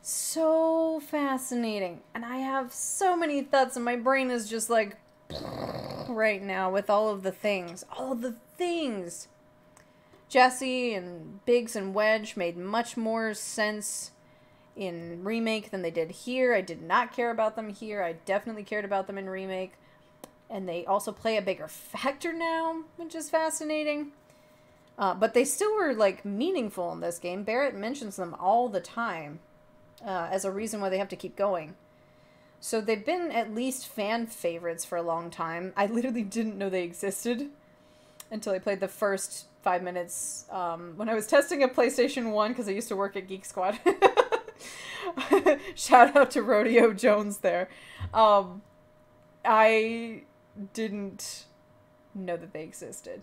So fascinating. And I have so many thoughts, and my brain is just like right now with all of the things. All the things. Jessie and Biggs and Wedge made much more sense in remake than they did here. I did not care about them here. I definitely cared about them in remake. And they also play a bigger factor now, which is fascinating. Uh, but they still were like meaningful in this game. Barret mentions them all the time uh, as a reason why they have to keep going. So they've been at least fan favorites for a long time. I literally didn't know they existed until I played the first five minutes um, when I was testing a PlayStation 1 because I used to work at Geek Squad. Shout out to Rodeo Jones there. Um, I didn't know that they existed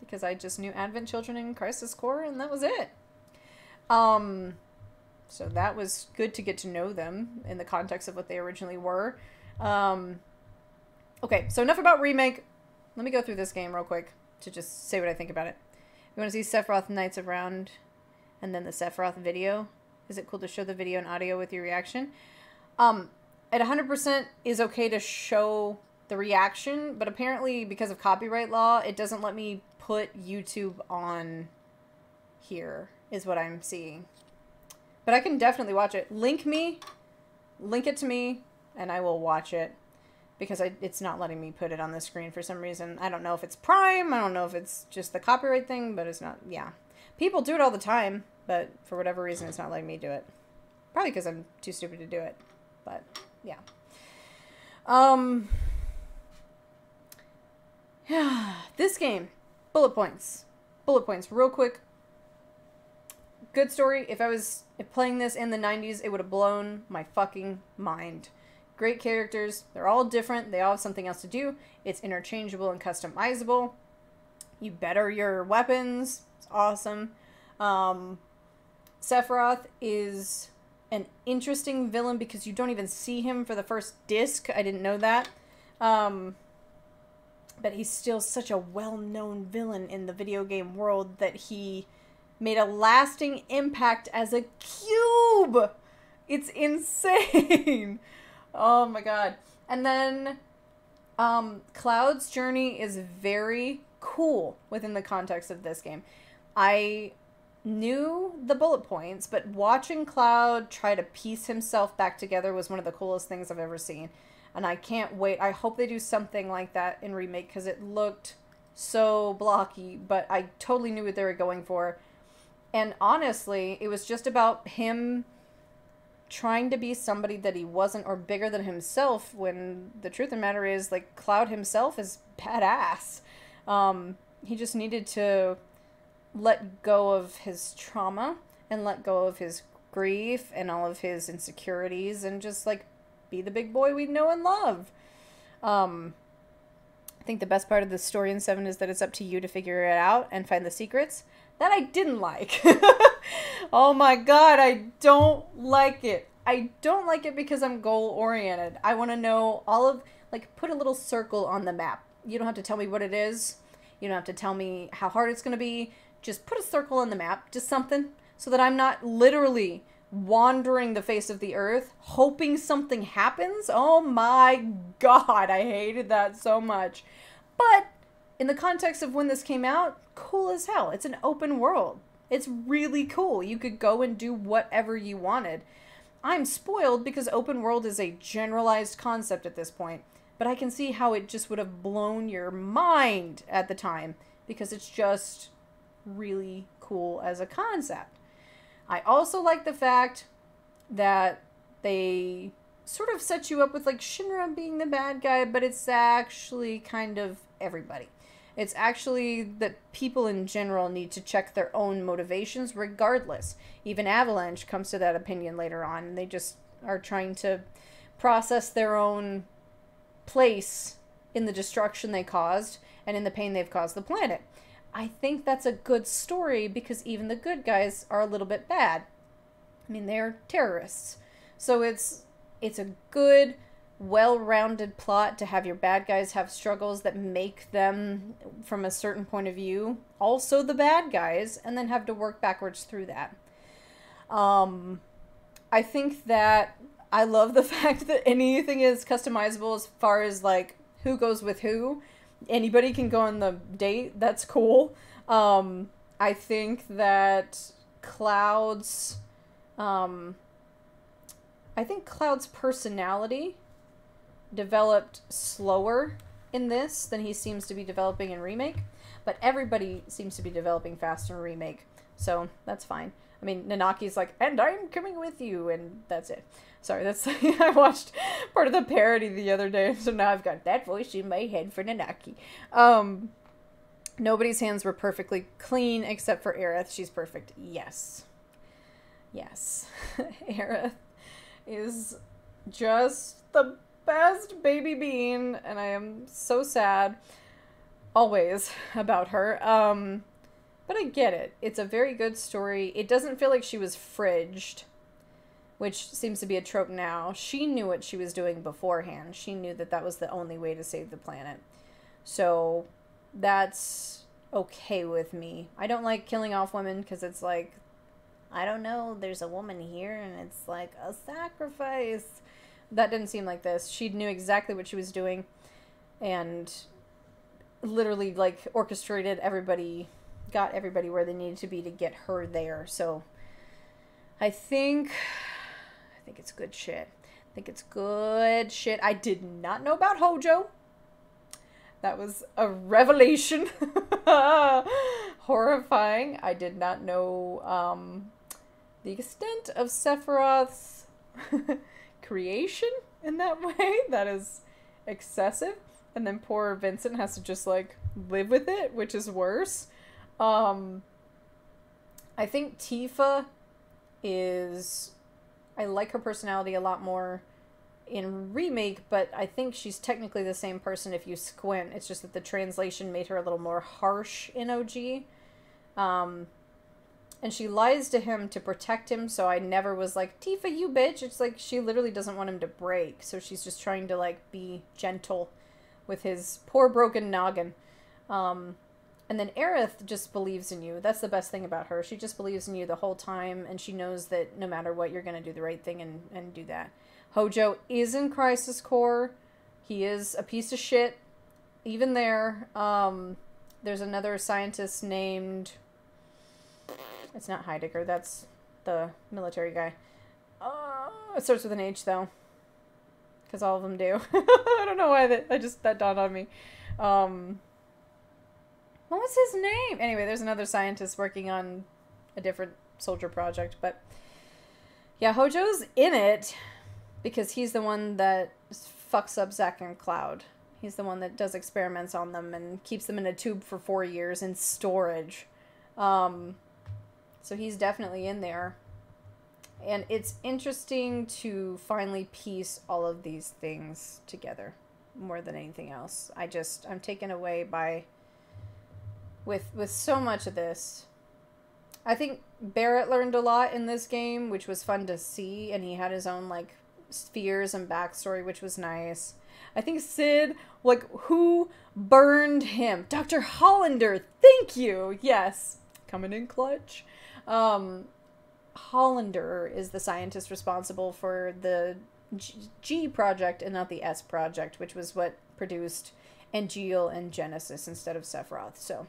because I just knew Advent Children and Crisis Core, and that was it. Um, so that was good to get to know them in the context of what they originally were. Um, okay, so enough about remake. Let me go through this game real quick to just say what I think about it. You want to see Sephiroth Knights of Round and then the Sephiroth video? Is it cool to show the video and audio with your reaction? Um, at 100% is okay to show the reaction, but apparently because of copyright law, it doesn't let me put YouTube on here, is what I'm seeing. But I can definitely watch it. Link me, link it to me, and I will watch it because I, it's not letting me put it on the screen for some reason. I don't know if it's Prime, I don't know if it's just the copyright thing, but it's not, yeah. People do it all the time, but for whatever reason, it's not letting me do it. Probably because I'm too stupid to do it, but yeah. Um, this game, bullet points. Bullet points, real quick. Good story. If I was playing this in the 90s, it would have blown my fucking mind. Great characters. They're all different. They all have something else to do. It's interchangeable and customizable. You better your weapons. It's awesome. Um, Sephiroth is an interesting villain because you don't even see him for the first disc. I didn't know that. Um, but he's still such a well known villain in the video game world that he made a lasting impact as a cube. It's insane. oh my god. And then um, Cloud's journey is very cool within the context of this game. I knew the bullet points, but watching Cloud try to piece himself back together was one of the coolest things I've ever seen. And I can't wait. I hope they do something like that in Remake because it looked so blocky, but I totally knew what they were going for. And honestly, it was just about him trying to be somebody that he wasn't or bigger than himself when the truth of the matter is like Cloud himself is badass. Um, he just needed to let go of his trauma and let go of his grief and all of his insecurities and just like be the big boy we know and love. Um, I think the best part of the story in 7 is that it's up to you to figure it out and find the secrets. That I didn't like. oh my god, I don't like it. I don't like it because I'm goal oriented. I want to know all of, like, put a little circle on the map. You don't have to tell me what it is. You don't have to tell me how hard it's going to be. Just put a circle on the map, just something, so that I'm not literally wandering the face of the earth hoping something happens. Oh my god, I hated that so much. But in the context of when this came out, cool as hell. It's an open world. It's really cool. You could go and do whatever you wanted. I'm spoiled because open world is a generalized concept at this point, but I can see how it just would have blown your mind at the time because it's just really cool as a concept. I also like the fact that they sort of set you up with like Shinra being the bad guy, but it's actually kind of everybody. It's actually that people in general need to check their own motivations regardless. Even Avalanche comes to that opinion later on. They just are trying to process their own place in the destruction they caused and in the pain they've caused the planet. I think that's a good story because even the good guys are a little bit bad. I mean, they're terrorists. So it's it's a good well-rounded plot to have your bad guys have struggles that make them from a certain point of view also the bad guys and then have to work backwards through that. Um I think that I love the fact that anything is customizable as far as like who goes with who anybody can go on the date. That's cool. Um, I think that Cloud's, um, I think Cloud's personality developed slower in this than he seems to be developing in remake, but everybody seems to be developing faster in remake, so that's fine. I mean, Nanaki's like, and I'm coming with you, and that's it. Sorry, that's I watched part of the parody the other day, so now I've got that voice in my head for Nanaki. Um, Nobody's hands were perfectly clean except for Aerith. She's perfect. Yes. Yes. Aerith is just the best baby bean, and I am so sad always about her. Um, but I get it. It's a very good story. It doesn't feel like she was fridged, which seems to be a trope now. She knew what she was doing beforehand. She knew that that was the only way to save the planet. So that's okay with me. I don't like killing off women because it's like, I don't know, there's a woman here and it's like a sacrifice. That didn't seem like this. She knew exactly what she was doing and literally like orchestrated everybody, got everybody where they needed to be to get her there. So I think I think it's good shit. I think it's good shit. I did not know about Hojo. That was a revelation. Horrifying. I did not know um, the extent of Sephiroth's creation in that way. That is excessive. And then poor Vincent has to just like live with it, which is worse. Um, I think Tifa is. I like her personality a lot more in remake, but I think she's technically the same person if you squint. It's just that the translation made her a little more harsh in OG. Um, and she lies to him to protect him, so I never was like, Tifa, you bitch. It's like she literally doesn't want him to break, so she's just trying to like be gentle with his poor broken noggin. Um, and then Aerith just believes in you. That's the best thing about her. She just believes in you the whole time, and she knows that no matter what, you're going to do the right thing and, and do that. Hojo is in Crisis Core. He is a piece of shit. Even there, um, there's another scientist named. It's not Heidegger. That's the military guy. Uh, it starts with an H though, because all of them do. I don't know why that. I just that dawned on me. Um, what was his name? Anyway, there's another scientist working on a different soldier project, but yeah, Hojo's in it because he's the one that fucks up Zack and Cloud. He's the one that does experiments on them and keeps them in a tube for four years in storage. Um, so he's definitely in there. And it's interesting to finally piece all of these things together more than anything else. I just I'm taken away by with with so much of this. I think Barret learned a lot in this game, which was fun to see, and he had his own like spheres and backstory, which was nice. I think Cid, like, who burned him? Dr. Hollander, thank you. Yes, coming in clutch. Um, Hollander is the scientist responsible for the G-, G project and not the S project, which was what produced Angeal and Genesis instead of Sephiroth. So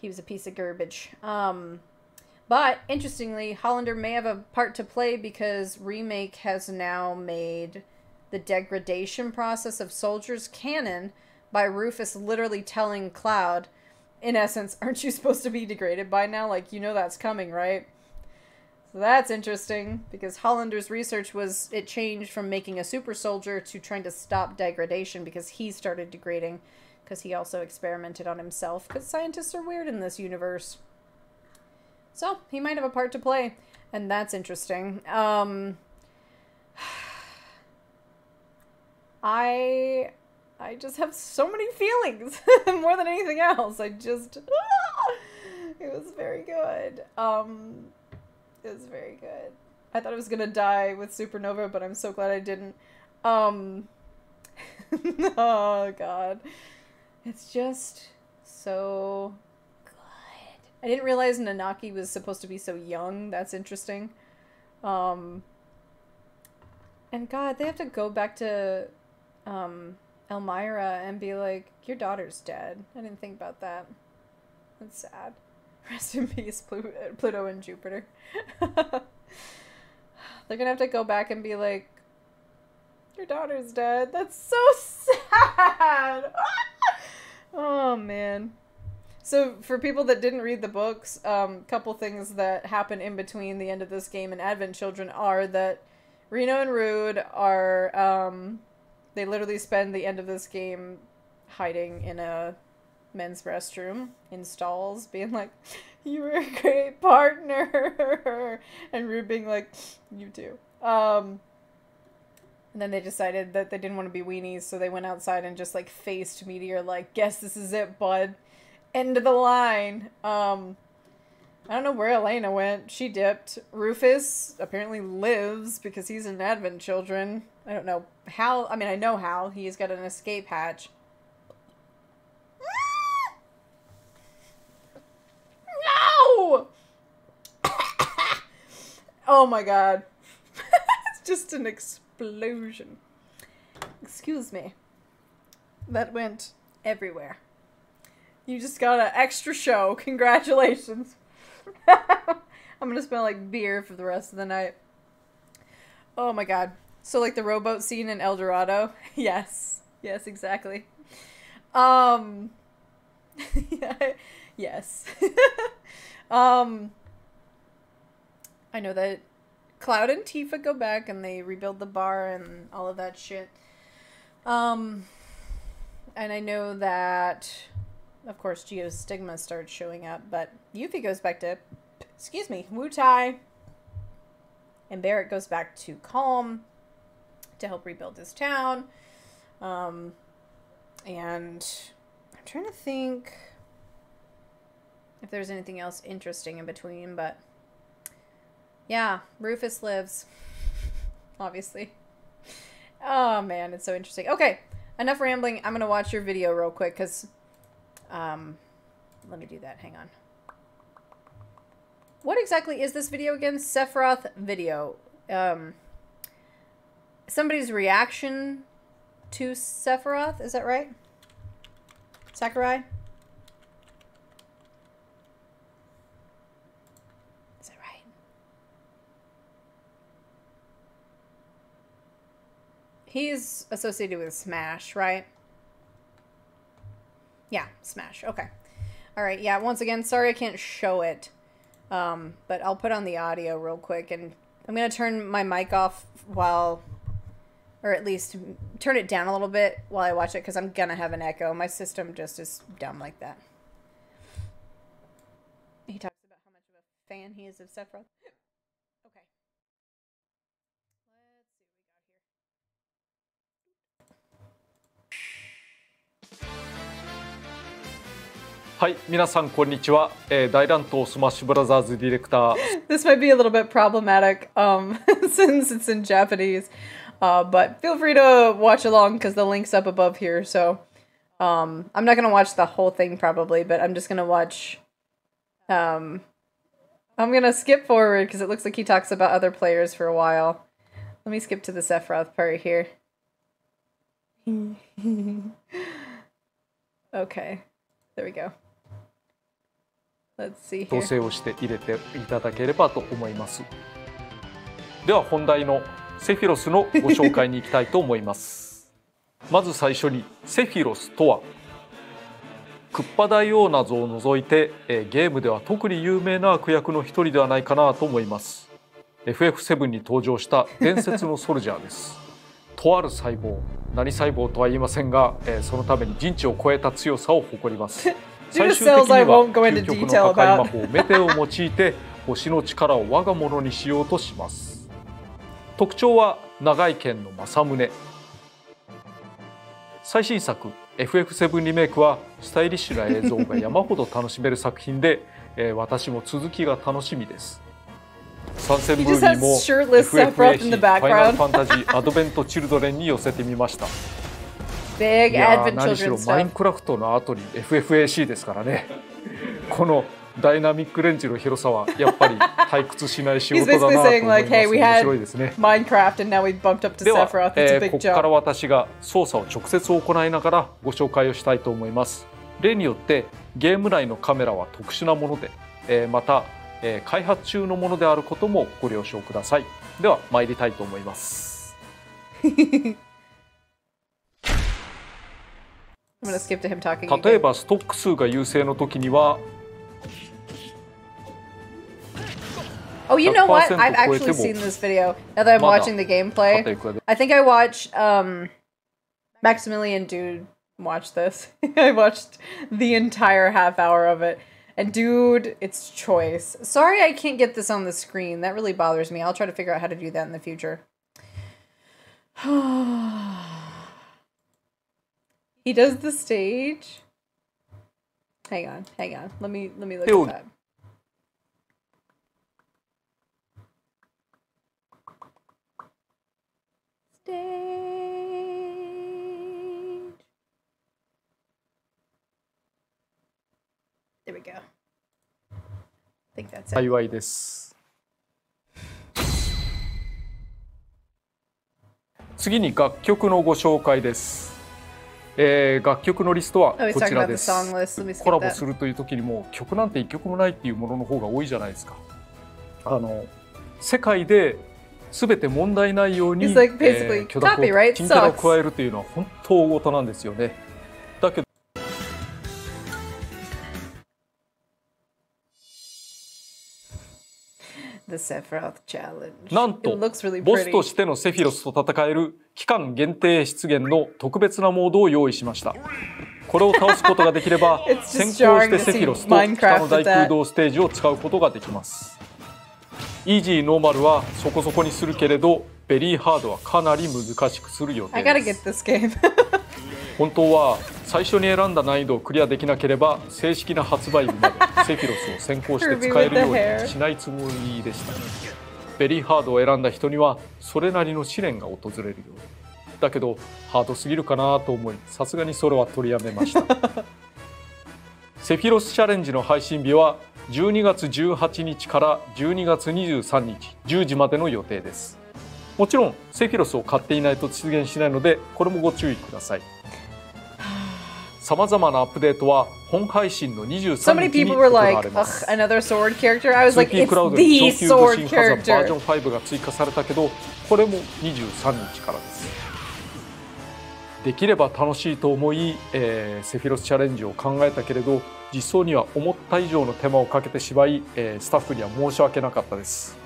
he was a piece of garbage. Um, but interestingly, Hollander may have a part to play because Remake has now made the degradation process of soldiers canon by Rufus literally telling Cloud, in essence, aren't you supposed to be degraded by now? Like, you know that's coming, right? So that's interesting because Hollander's research was it changed from making a super soldier to trying to stop degradation because he started degrading because he also experimented on himself because scientists are weird in this universe. So he might have a part to play, and that's interesting. Um, I I just have so many feelings more than anything else. I just it was very good. Um it was very good. I thought I was gonna die with Supernova, but I'm so glad I didn't. Um Oh god. It's just so good. I didn't realize Nanaki was supposed to be so young. That's interesting. Um and God, they have to go back to um, Elmyra and be like, "Your daughter's dead." I didn't think about that. That's sad. Rest in peace, Pluto, Pluto and Jupiter. They're gonna have to go back and be like, "Your daughter's dead." That's so sad. Oh man. So for people that didn't read the books, um, couple things that happen in between the end of this game and Advent Children are that Reno and Rude are um, they literally spend the end of this game hiding in a men's restroom in stalls, being like, "You were a great partner," and Rude being like, "You too." Um, and then they decided that they didn't want to be weenies, so they went outside and just like faced Meteor, like, "Guess this is it, bud." End of the line. Um, I don't know where Elena went. She dipped. Rufus apparently lives because he's in Advent Children. I don't know how. I mean, I know how. He's got an escape hatch. No! oh my god. it's just an explosion. Excuse me. That went everywhere. You just got an extra show. Congratulations. I'm gonna smell like beer for the rest of the night. Oh my god. So like the rowboat scene in El Dorado? Yes. Yes, exactly. Um yes. um I know that Cloud and Tifa go back and they rebuild the bar and all of that shit. Um and I know that of course Geostigma starts showing up, but Yuffie goes back to excuse me, Wutai. And Barret goes back to Kalm to help rebuild his town. Um, and I'm trying to think if there's anything else interesting in between, but yeah, Rufus lives, obviously. Oh man, it's so interesting. Okay, enough rambling. I'm gonna watch your video real quick because, um, let me do that. Hang on. What exactly is this video again? Sephiroth video. Um, somebody's reaction to Sephiroth, is that right? Sakurai? Is that right? He's associated with Smash, right? Yeah, Smash. Okay. All right. Yeah, once again, sorry I can't show it. Um, but I'll put on the audio real quick and I'm going to turn my mic off while, or at least turn it down a little bit while I watch it because I'm going to have an echo. My system just is dumb like that. He talks about how much of a fan he is of Sephiroth. Okay. Let's see what we got here. Hi, This might be a little bit problematic um, since it's in Japanese, uh, but feel free to watch along because the link's up above here. So um, I'm not gonna watch the whole thing probably, but I'm just gonna watch. Um, I'm gonna skip forward because it looks like he talks about other players for a while. Let me skip to the Sephiroth part here. okay, there we go. Let's see 統 here. 制をして入れていただければと思います。では本題のセフィロスのご紹介に行きたいと思います。まず最初にセフィロスとはクッパ大王謎を除いて、えーゲームでは特に有名な悪役の一人ではないかなと思います。FF7 に登場した伝説のソルジャーです。とある細胞、何細胞とは言いませんが、えーそのために人知を超えた強さを誇ります。最終的には究極の破壊魔.法メテを用いて星の力を我が物にしようとします特徴は長い剣の正宗最新作 FF7 リメイクはスタイリッシュな映像が山ほど楽しめる作品で、えー私も続きが楽しみです参戦ムービーも shirtless FF Sephiroth in the ファイナル.ファンタジーアドベント・チルドレンに寄せてみました Big いやー何しろマイン.クラフトの後に FFAC ですからねこのダイナミックレンジの広さはやっぱり退屈しない仕事だなと思いま like, す hey, 面白いですね Minecraft and now we bumped up to では、Sephiroth. It's え a ーここから.私が操作を直接行いながらご紹介をしたいと思います例によってゲーム内のカメラは特殊なもので、えーまた、えー開発中のものであることもご了承くださいでは参りたいと思います.例え.ばストック数が優勢の時には Oh, you know what? 100% I've actually seen this video. Now that I'm watching the gameplay, I think I watched um, Maximilian do watch this. I watched the entire half hour of it. And dude, it's choice. Sorry I can't get this on the screen. That really bothers me. I'll try to figure out how to do that in the future. he does the stage. Hang on, hang on. Let me let me look Dude. at that. Stage. We go. I think that's it. 幸いです次に楽曲のご紹介です、えー楽曲のリストは Oh, こちらですコラボ.するという時にもう曲なんて一曲もないっていうものの方が多いじゃないですかあの世界で全て問題ないように、like, basically, えー許諾をキャラを.加えるというのは本当大事なんですよね The Sephiroth challenge. なんと really ボス.としてのセフィロスと戦える期間限定出現の特別なモードを用意しましたこれを倒すことができれば先行してセフィロスと北の大空.洞ステージを使うことができますイージーノーマルはそこそこにするけれどベリーハードはかなり難しくする予定です. 本当は最初に選んだ難易度をクリアできなければ正式な発売日までセフィロスを先行して使えるようにしないつもりでした。ベリーハードを選んだ人にはそれなりの試練が訪れるよう。だけどハードすぎるかなと思いさすがにそれは取りやめました。セフィロスチャレンジの配信日は12月18日から12月23日10時までの予定です。もちろんセフィロスを買っていないと実現しないのでこれもご注意ください。さまざまなアップデートは本配信の so 23 many 日に行われます another sword character. I was like, 2P クラウ it's the sword バージョ.ン5が追加されたけどこれも23日からですできれば楽しいと思い、えーセフィロスチャレンジを考えたけれど実装には思った以上の手間をかけてしまい、えースタッフには申し訳なかったです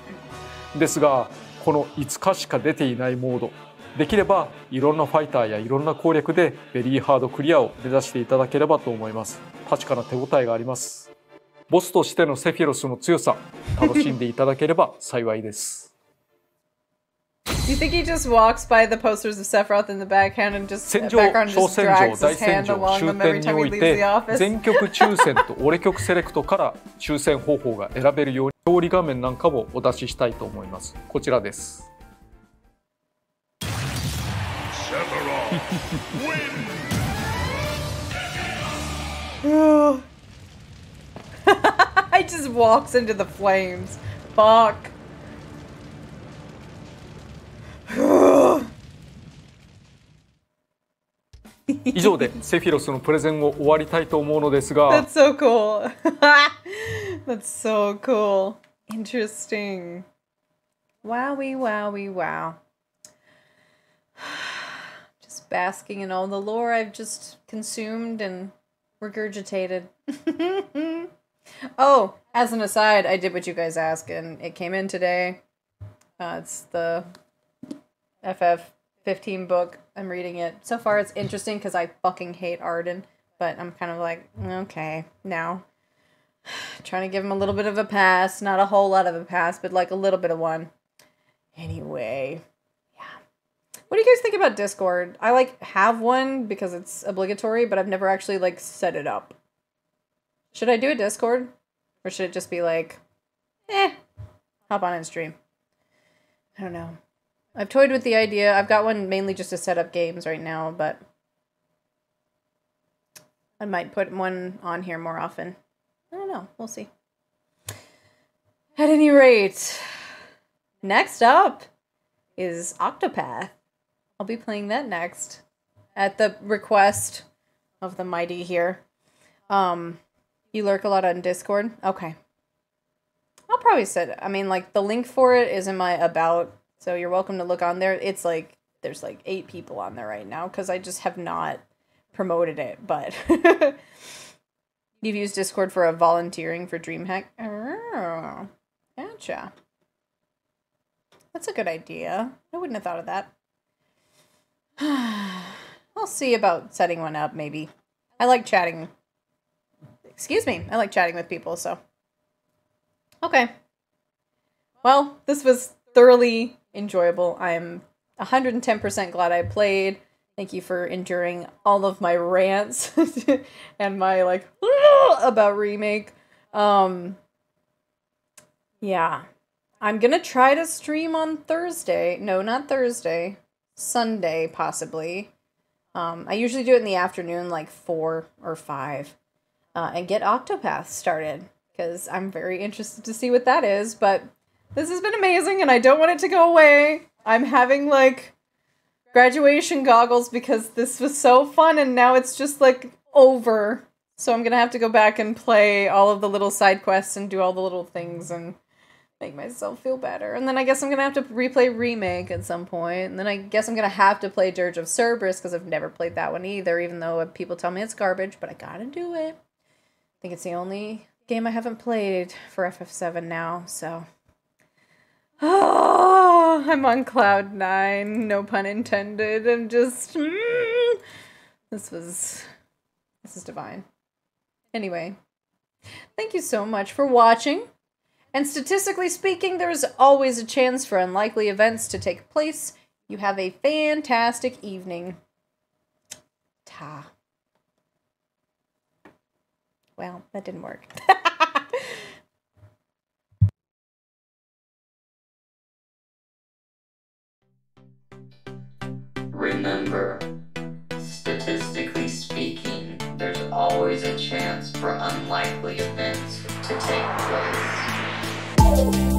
ですがこの5日しか出ていないモードできればいろんなファイターやいろんな攻略でベリーハードクリアを目指していただければと思います。確かな手応えがあります。ボスとしてのセフィロスの強さ楽しんでいただければ幸いです。You think he just walks by the posters of Sephiroth in the backhand and just 戦場小戦場大戦場終点において?全曲抽選と俺曲セレクトから抽選方法が選べるように勝利画面なんかもお出ししたいと思います。こちらです I just walks into the flames. Fuck. 以上でセフィロスのプレゼンを終わりたいと思うのですが That's so cool. That's so cool. Interesting. Wowie, wowie, wow. just basking in all the lore I've just consumed and regurgitated. oh, as an aside, I did what you guys asked and it came in today. Uh, it's the FF15 book. I'm reading it. So far, it's interesting because I fucking hate Ardyn, but I'm kind of like, okay, now. Trying to give him a little bit of a pass. Not a whole lot of a pass, but like a little bit of one. Anyway. What do you guys think about Discord? I like have one because it's obligatory, but I've never actually like set it up. Should I do a Discord? Or should it just be like, eh, hop on and stream? I don't know. I've toyed with the idea. I've got one mainly just to set up games right now, but I might put one on here more often. I don't know. We'll see. At any rate, next up is Octopath. I'll be playing that next at the request of the mighty here. Um, you lurk a lot on Discord. Okay. I'll probably set. I mean, like the link for it is in my about, so you're welcome to look on there. It's like there's like eight people on there right now because I just have not promoted it. But you've used Discord for a volunteering for DreamHack. Oh, gotcha. That's a good idea. I wouldn't have thought of that. I'll see about setting one up maybe. I like chatting. Excuse me. I like chatting with people, so. Okay. Well, this was thoroughly enjoyable. I'm 110% glad I played. Thank you for enduring all of my rants and my like about remake. Um yeah. I'm going to try to stream on Thursday. No, not Thursday. Sunday possibly. Um I usually do it in the afternoon like 4 or 5. Uh, and get Octopath started because I'm very interested to see what that is, but this has been amazing and I don't want it to go away. I'm having like graduation goggles because this was so fun and now it's just like over. So I'm gonna have to go back and play all of the little side quests and do all the little things and make myself feel better. And then I guess I'm gonna have to replay Remake at some point. And then I guess I'm gonna have to play Dirge of Cerberus because I've never played that one either, even though people tell me it's garbage, but I gotta do it. I think it's the only game I haven't played for FF7 now, so. Oh, I'm on cloud nine, no pun intended. I'm just. Mm, this was. This is divine. Anyway, thank you so much for watching. And statistically speaking, there's always a chance for unlikely events to take place. You have a fantastic evening. Ta. Well, that didn't work. Remember, statistically speaking, there's always a chance for unlikely events to take place. Oh,